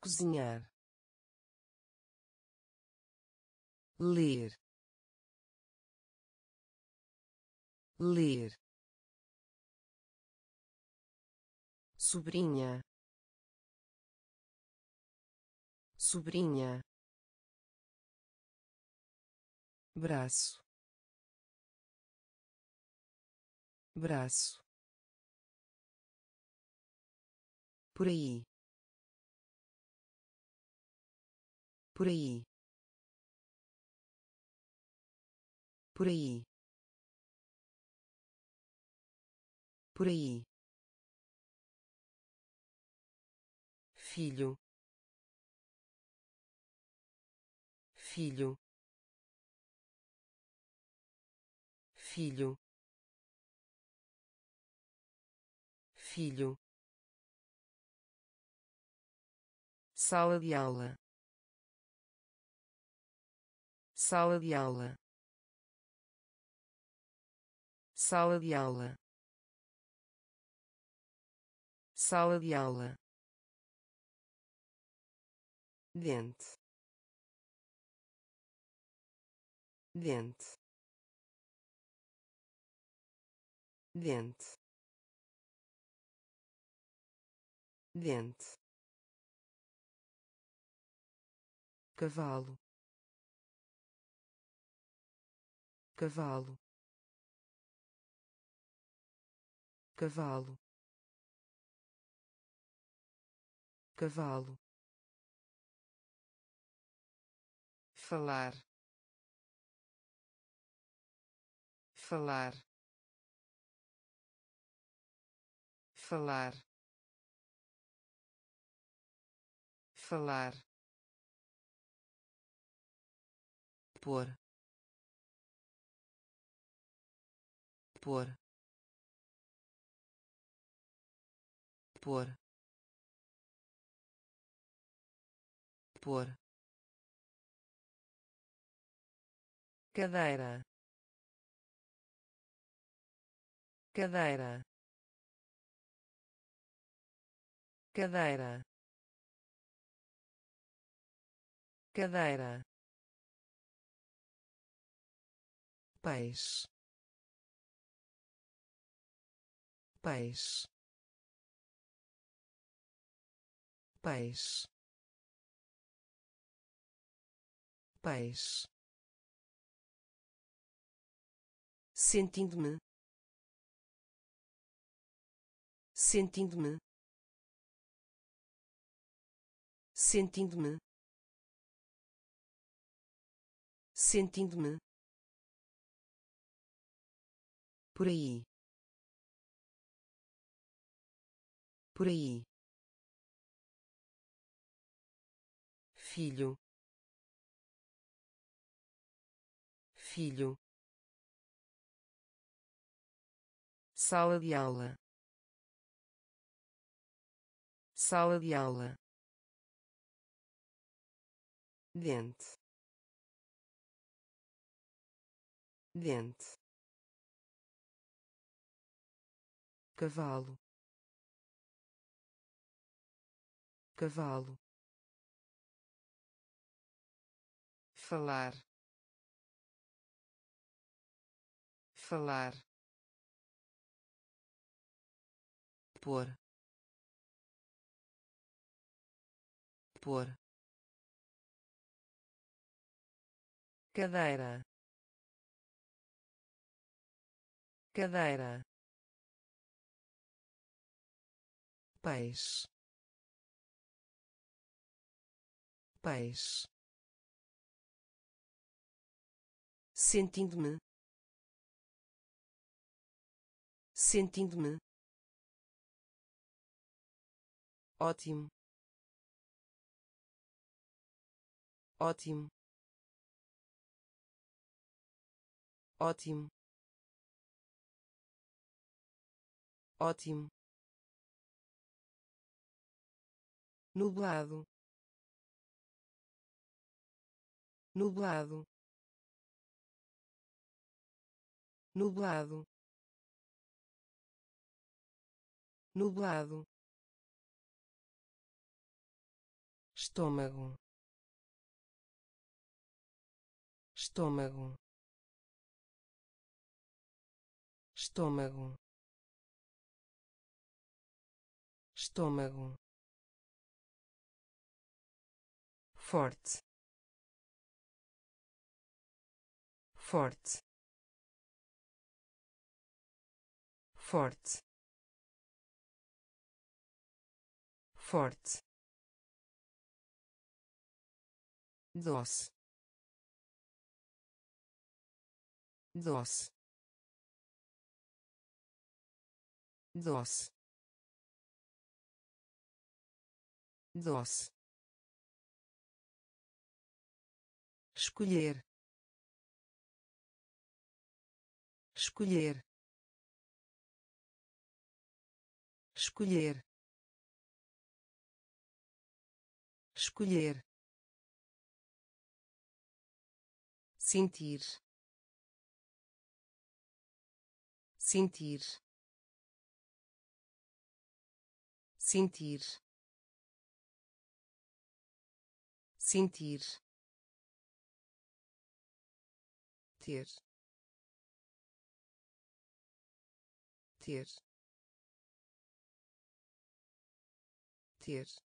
Cozinhar. Ler. Ler sobrinha. Sobrinha. Braço. Braço. Por aí. Por aí. Por aí. Por aí filho. Filho. Filho. Filho. Sala de aula. Sala de aula. Sala de aula. Sala de aula dente dente dente dente cavalo. Cavalo. Cavalo. Cavalo falar. Falar. Falar. Falar. Por por por por cadeira. Cadeira. Cadeira. Cadeira. Peixe. Peixe. Peixe. Peixe sentindo-me. Sentindo-me. Sentindo-me. Sentindo-me. Por aí. Por aí. Filho. Filho sala de aula. Sala de aula. Dente dente cavalo. Cavalo. Falar. Falar pôr. Pôr. Cadeira. Cadeira. Peixe. Peixe. Sentindo-me. Sentindo-me ótimo. Ótimo. Ótimo. Ótimo. Nublado. Nublado. Nublado. Nublado estômago. Estômago. Estômago. Estômago. Forte. Forte. Forte. Forte doce. Doce. Doce. Doce. Escolher. Escolher. Escolher. Escolher sentir. Sentir. Sentir. Sentir. Ter. Ter. Ter.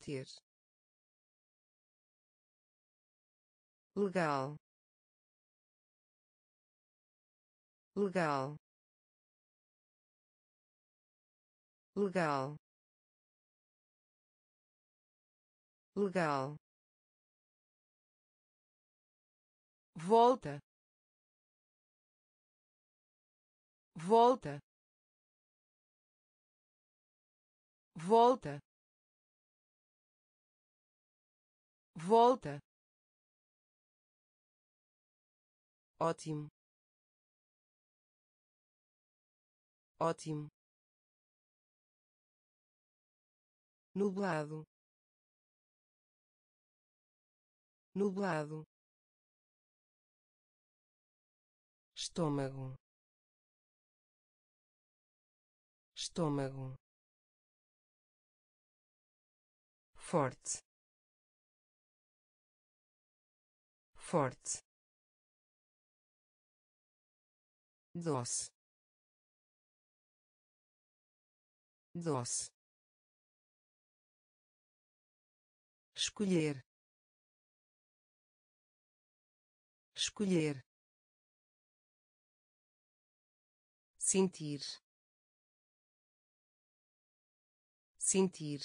Ter legal. Legal. Legal. Legal. Volta. Volta. Volta. Volta ótimo. Ótimo. Nublado. Nublado. Estômago. Estômago. Forte. Forte doce. Doce. Escolher. Escolher. Sentir. Sentir.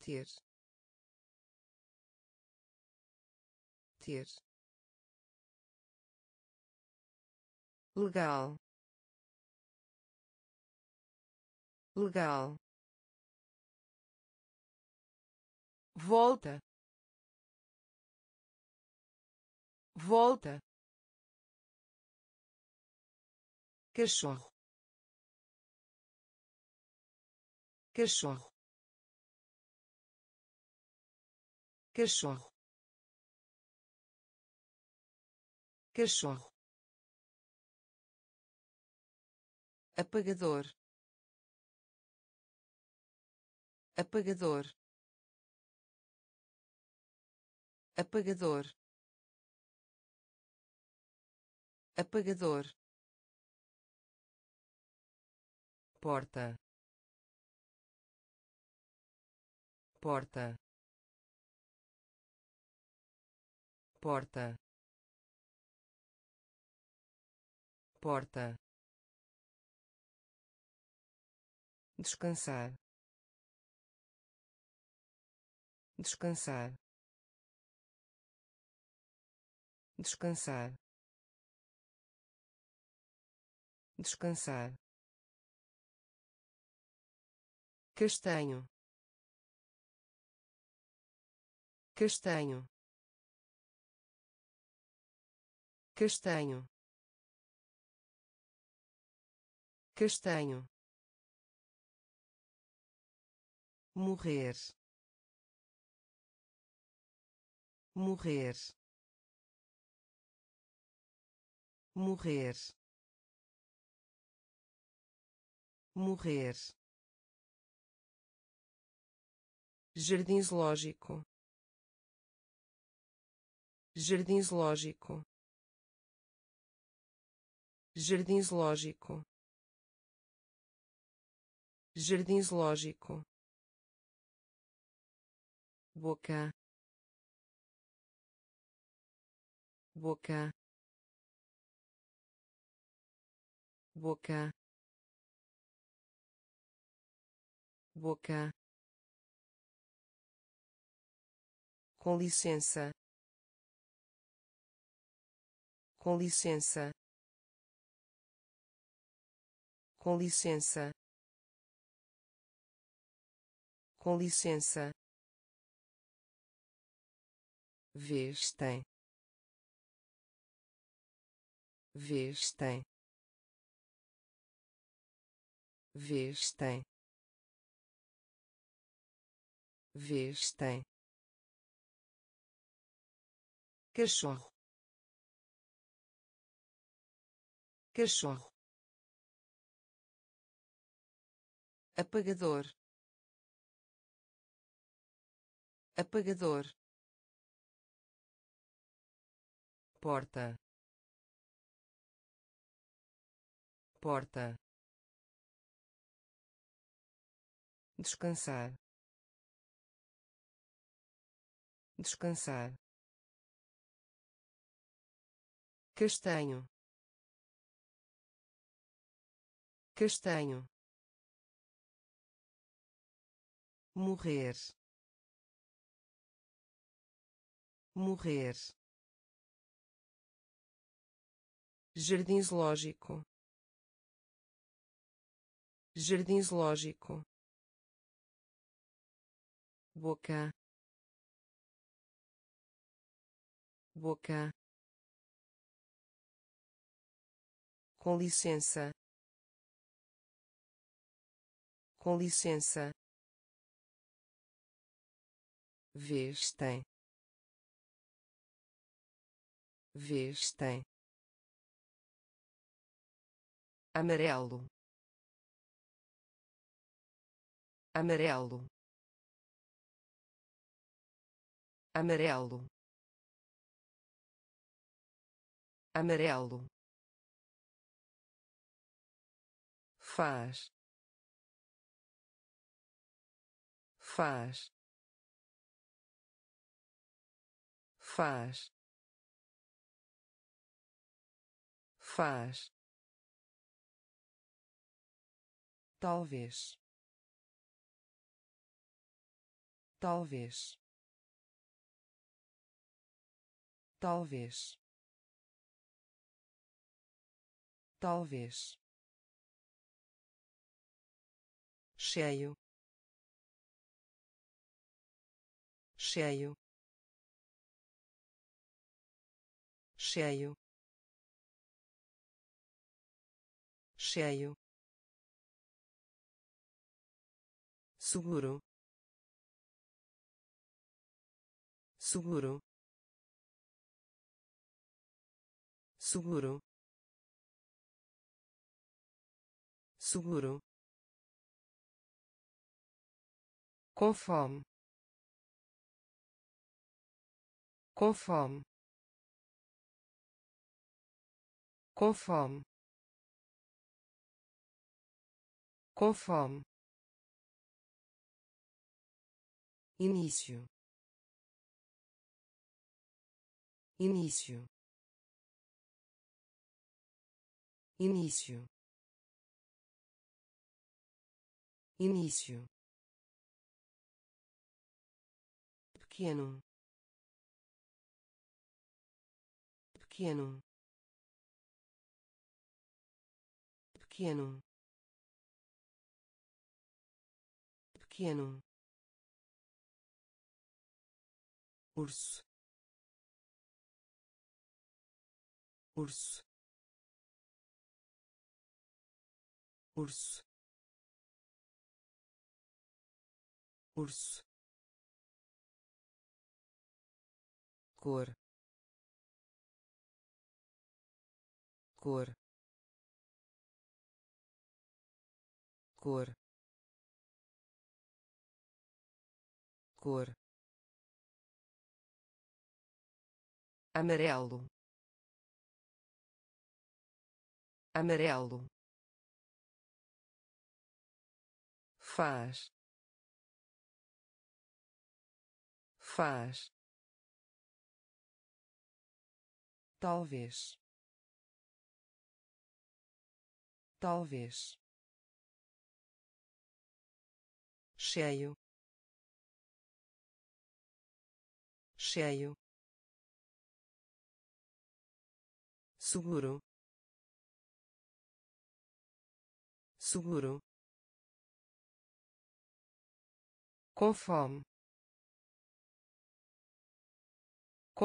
Ter. Ter legal. Legal. Volta. Volta. Cachorro. Cachorro. Cachorro. Cachorro apagador. Apagador. Apagador. Apagador. Porta. Porta. Porta. Porta descansar. Descansar. Descansar. Descansar. Castanho. Castanho. Castanho. Castanho morrer. Morrer. Morrer. Morrer. Jardim zoológico. Jardim zoológico. Jardim zoológico. Jardim zoológico boca. Boca. Boca. Boca. Com licença. Com licença. Com licença. Com licença vestem vestem vestem vestem cachorro. Cachorro. Apagador. Apagador porta. Porta. Descansar. Descansar. Castanho. Castanho. Morrer. Morrer jardim zoológico. Jardim zoológico. Boca. Boca. Com licença. Com licença. Vestem vestem amarelo. Amarelo. Amarelo. Amarelo. Faz. Faz. Faz. Faz talvez. Talvez. Talvez. Talvez. Cheio. Cheio. Cheio. Cheio seguro. Seguro. Seguro. Seguro. Com fome com fome início. Início. Início. Início. Pequeno. Pequeno. Pequeno. Pequeno urso. Urso. Urso. Urso. Cor. Cor. Cor. Cor amarelo. Amarelo. Faz. Faz. Talvez. Talvez. Cheio. Cheio seguro. Seguro. Com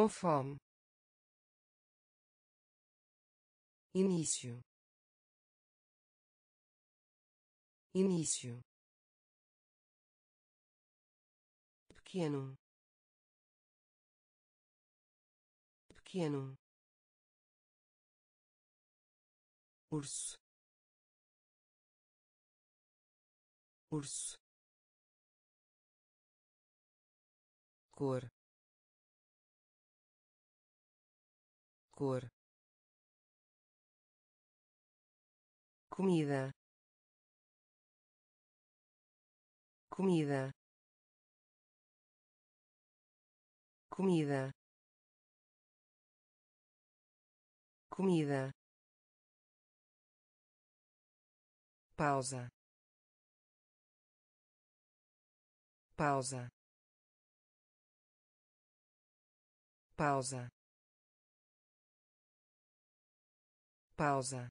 fome. Início. Início. Pequeno. Pequeno urso urso cor. Cor. Comida. Comida. Comida. Comida pausa. Pausa. Pausa. Pausa.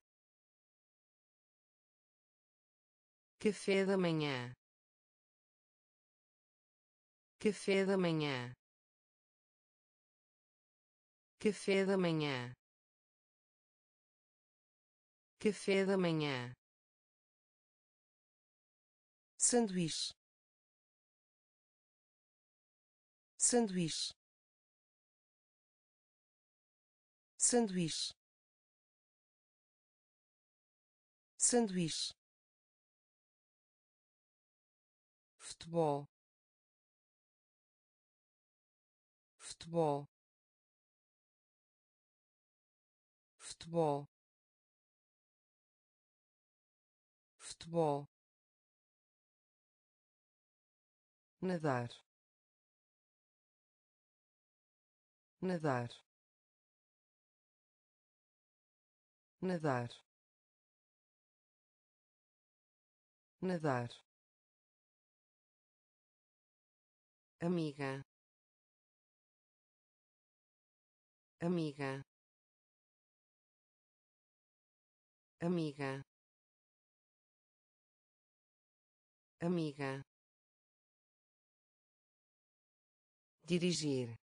Café da manhã. Café da manhã. Café da manhã. Café da manhã sanduíche. Sanduíche. Sanduíche. Sanduíche. Futebol. Futebol. Futebol. Futebol nadar. Nadar. Nadar. Nadar. Amiga. Amiga. Amiga. Amiga dirigir.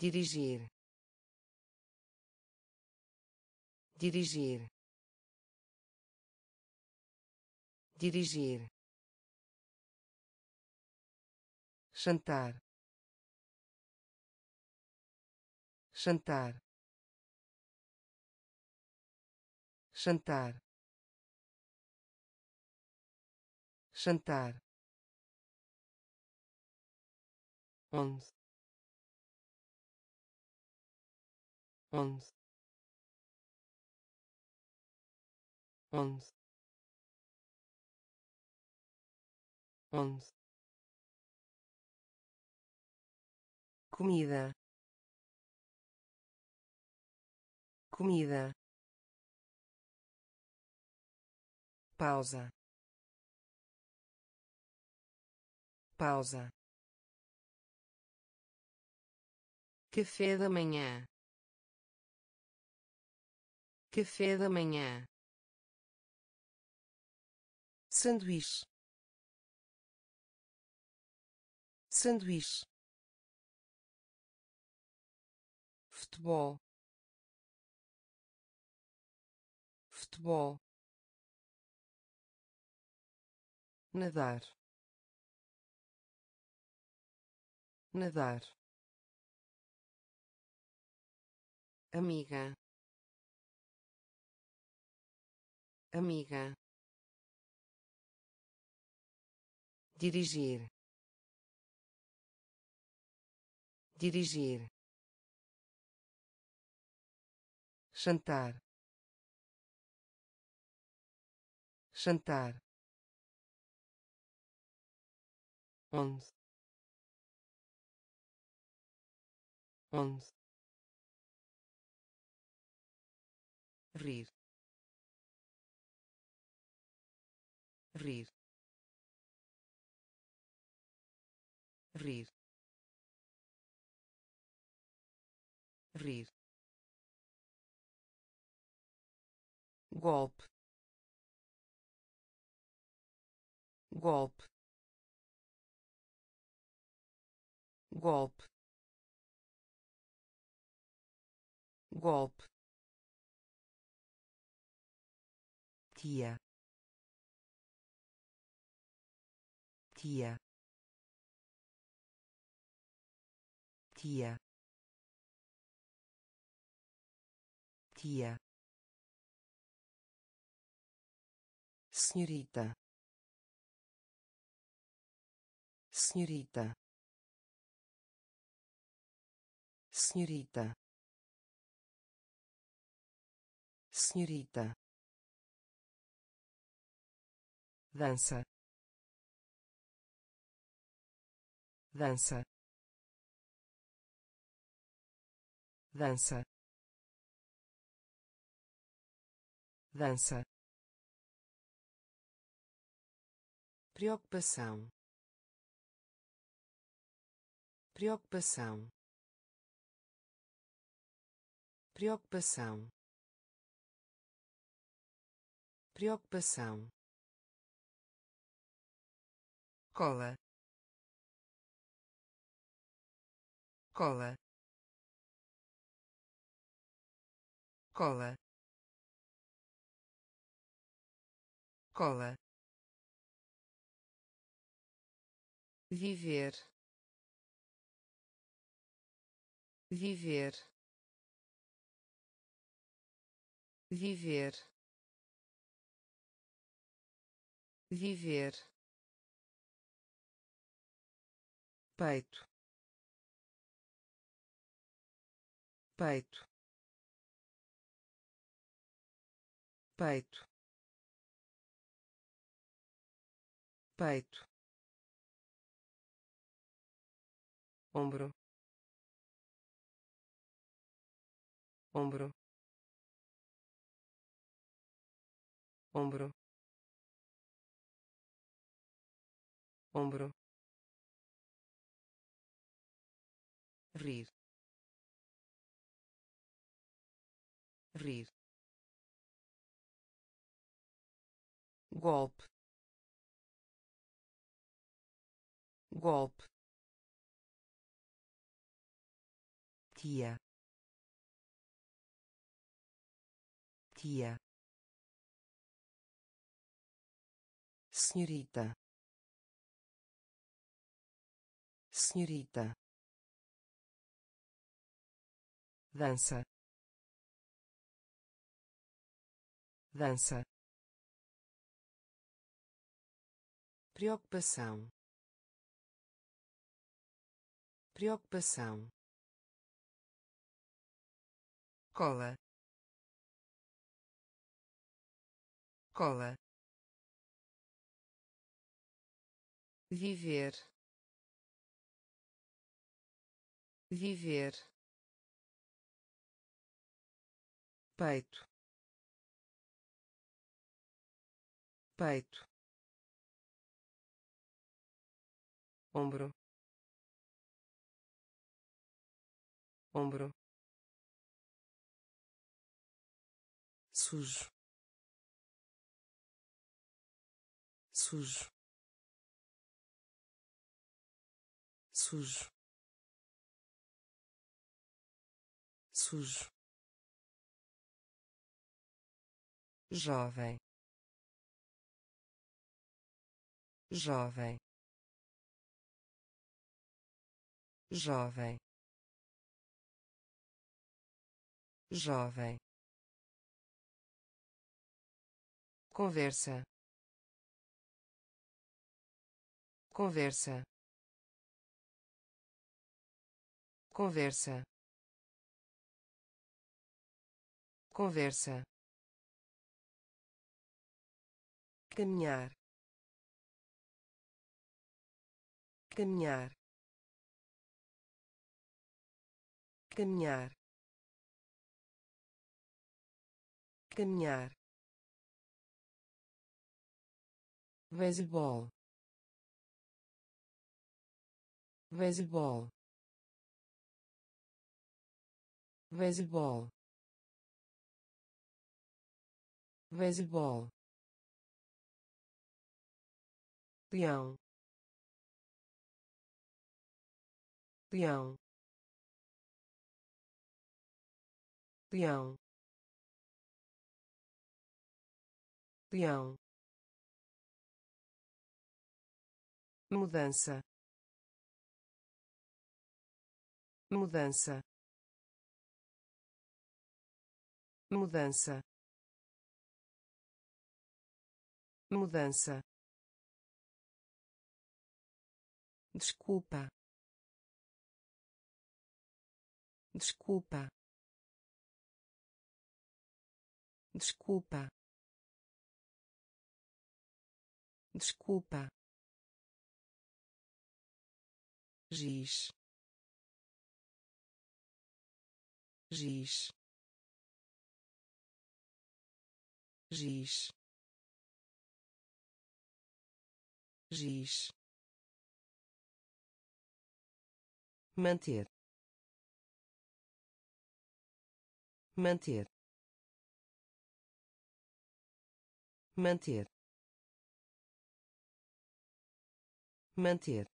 Dirigir. Dirigir. Dirigir. Jantar. Jantar. Jantar. Jantar onze. onze. onze. onze. Comida. Comida. Pausa. Pausa café da manhã. Café da manhã. Sanduíche. Sanduíche. Futebol. Futebol. Nadar. Nadar amiga. Amiga. Dirigir. Dirigir. Jantar. Jantar. Onze. Onze rir. Rir. Rir. Rir. Golpe. Golpe. Golpe. Golpe tia tia tia tia senhorita senhorita senhorita senhorita dança. Dança. Dança. Dança. Preocupação. Preocupação. Preocupação. Preocupação cola. Cola. Cola. Cola. Viver. Viver. Viver. Viver peito. Peito. Peito. Peito. Ombro. Ombro. Ombro. Ombro rir. Rir. Golpe. Golpe. Tia. Tia. Senhorita. Senhorita dança. Dança. Preocupação. Preocupação. Cola. Cola. Viver. Viver peito. Peito. Ombro. Ombro. Sujo. Sujo. Sujo. Sujo jovem. Jovem. Jovem. Jovem. Conversa. Conversa. Conversa. Conversa caminhar. Caminhar. Caminhar. Caminhar. Beisebol beisebol beisebol beisebol leão leão leão leão mudança. Mudança. Mudança. Mudança desculpa. Desculpa. Desculpa. Desculpa. Giz. Giz. Giz. Giz manter. Manter. Manter. Manter.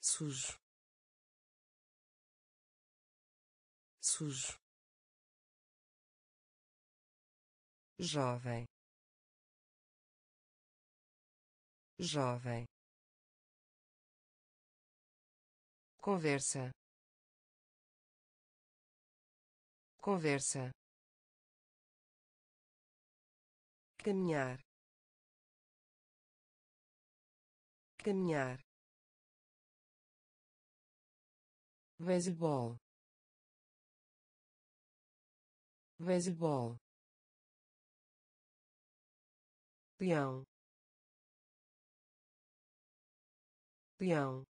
Sujo. Sujo. Jovem. Jovem conversa. Conversa. Caminhar. Caminhar. Beisebol beisebol leão leão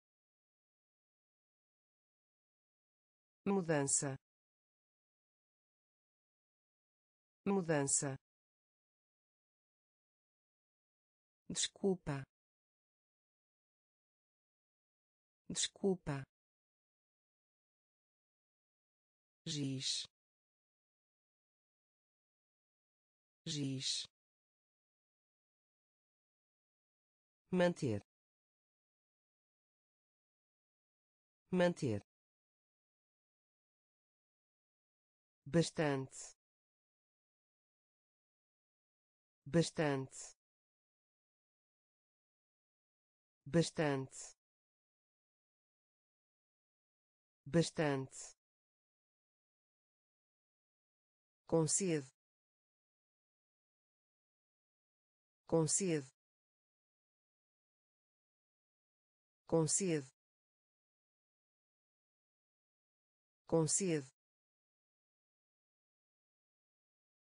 mudança. Mudança. Desculpa. Desculpa. Giz. Giz. Manter. Manter bastante. Bastante. Bastante. Bastante. Concede concede concede concede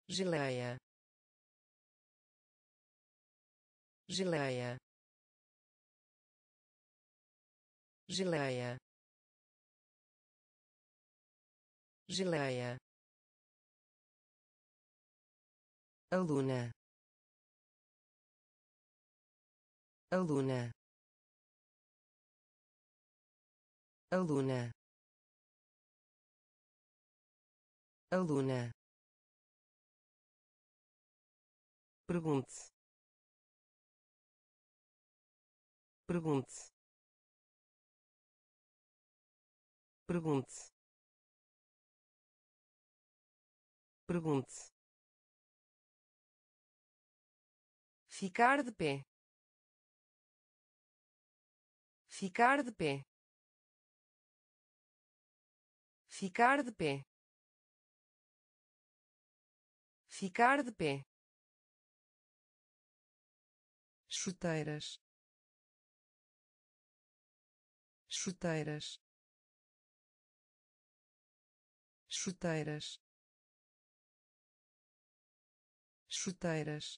geleia. Geleia. Geleia. Geleia. Aluna. Aluna. Aluna. Aluna pergunte pergunte pergunte pergunte ficar de pé. Ficar de pé. Ficar de pé. Ficar de pé chuteiras. Chuteiras. Chuteiras. Chuteiras.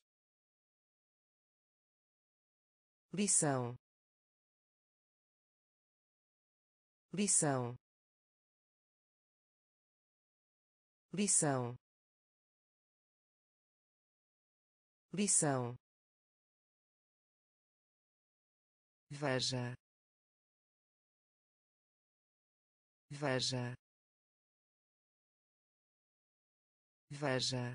Lição. Lição. Lição. Lição veja. Veja. Veja.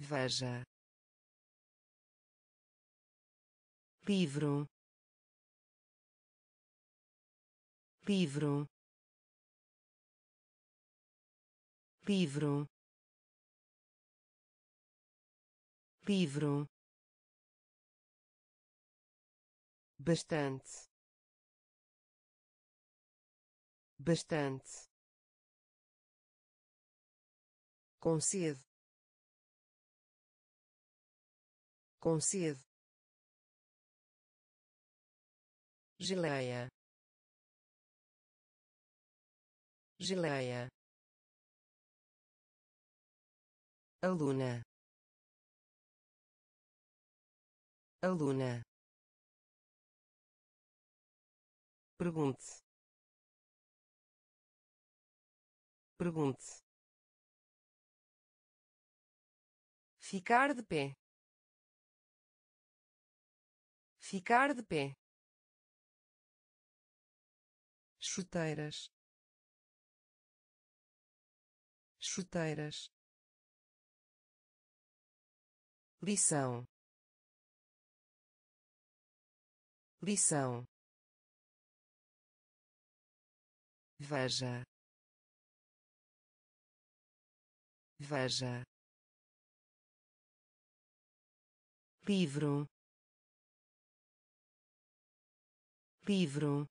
Veja. Livro. Livro. Livro. Livro bastante. Bastante. Concede concede geleia. Geleia. Aluna. Aluna pergunte pergunte ficar de pé. Ficar de pé. Chuteiras. Chuteiras. Lição. Lição veja. Veja. Livro. Livro.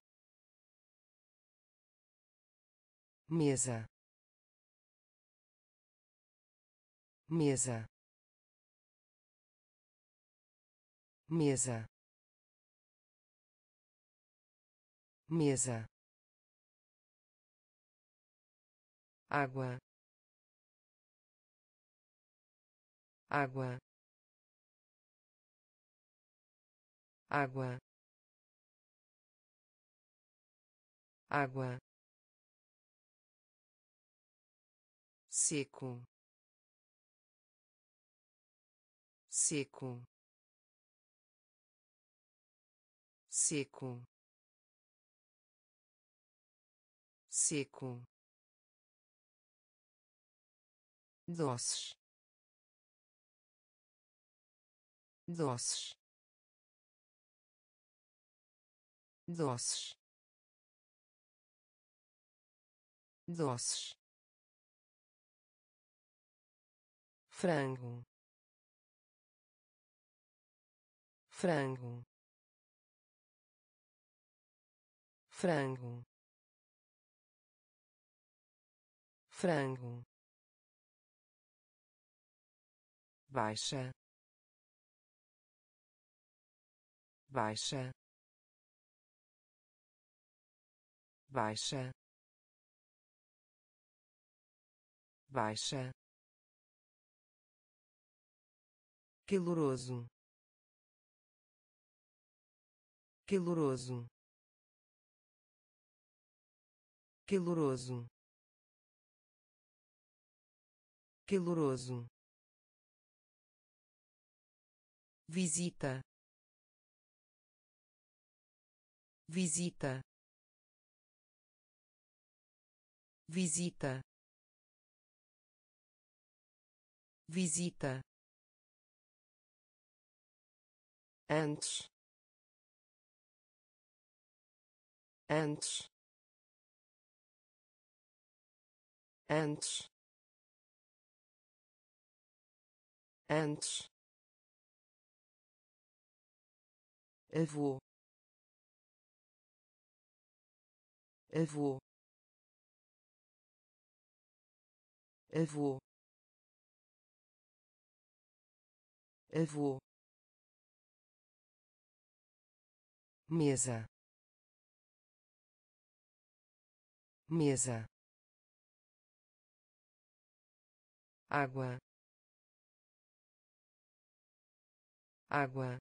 Mesa. Mesa. Mesa. Mesa água. Água. Água. Água. Seco. Seco. Seco. Seco doces. Doces. Doces. Doces. Frango. Frango. Frango. Frango baixa. Baixa. Baixa. Baixa. Caloroso. Caloroso. Caloroso. Caloroso visita. Visita. Visita. Visita. Antes. Antes. Antes. Antes avô avô avô avô mesa. Mesa. Água. Água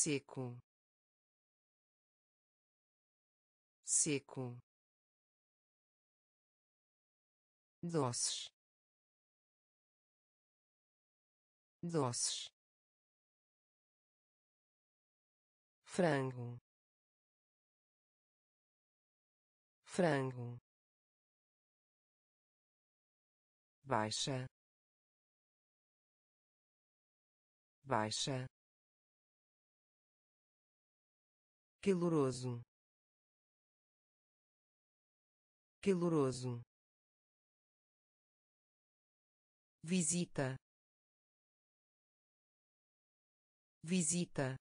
seco. Seco. Doces. Doces. Frango. Frango. Baixa. Baixa caloroso. Caloroso. Visita. Visita.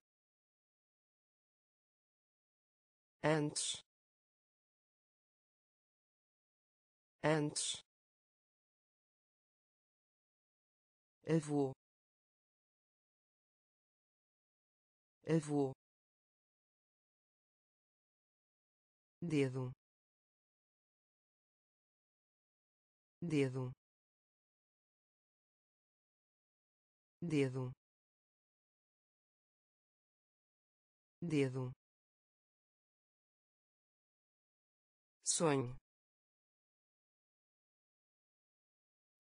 Antes. Antes. Avô. Avô dedo. Dedo. Dedo. Dedo. Sonho.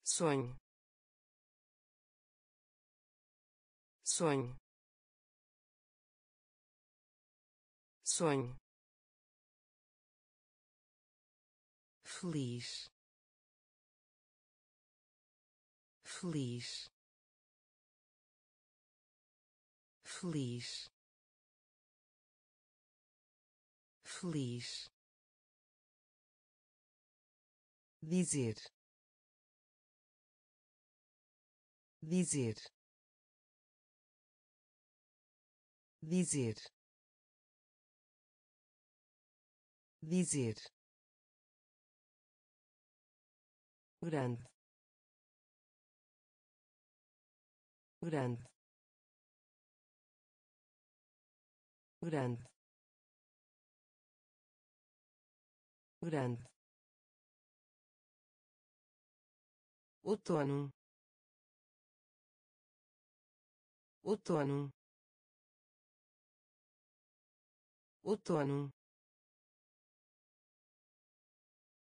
Sonho. Sonho. Sonho feliz. Feliz. Feliz. Feliz. Dizer. Dizer. Dizer. Dizer grande. Grande. Grande. Grande. Outono. Outono. Outono.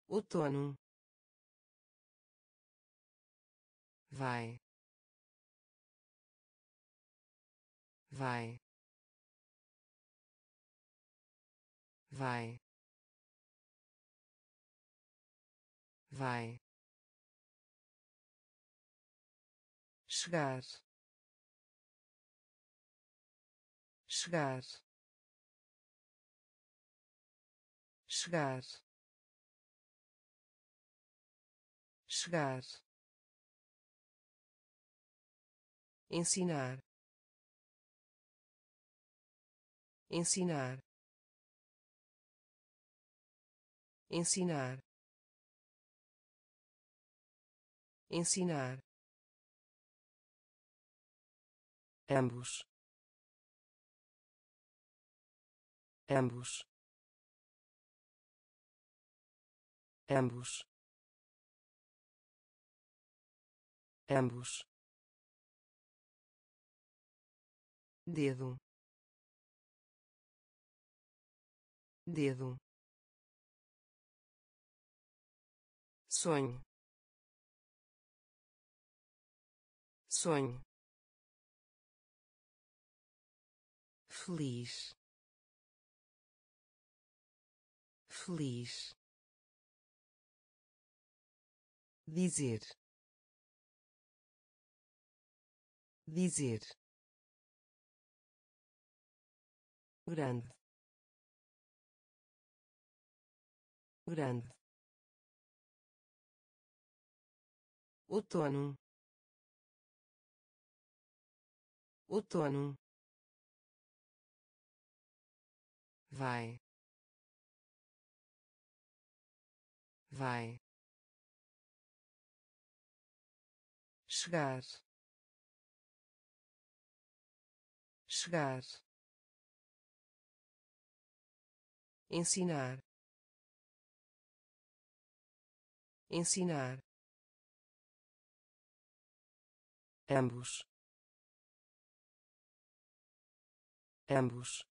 Outono vai. Vai. Vai. Vai. Chegar. Chegar. Chegar. Chegar ensinar. Ensinar. Ensinar. Ensinar. Ambos. Ambos. Ambos. Ambos dedo. Dedo. Sonho. Sonho. Feliz. Feliz. Dizer. Dizer grande. Grande. Outono. Outono. Vai. Vai. Chegar. Chegar ensinar. Ensinar. Ambos. Ambos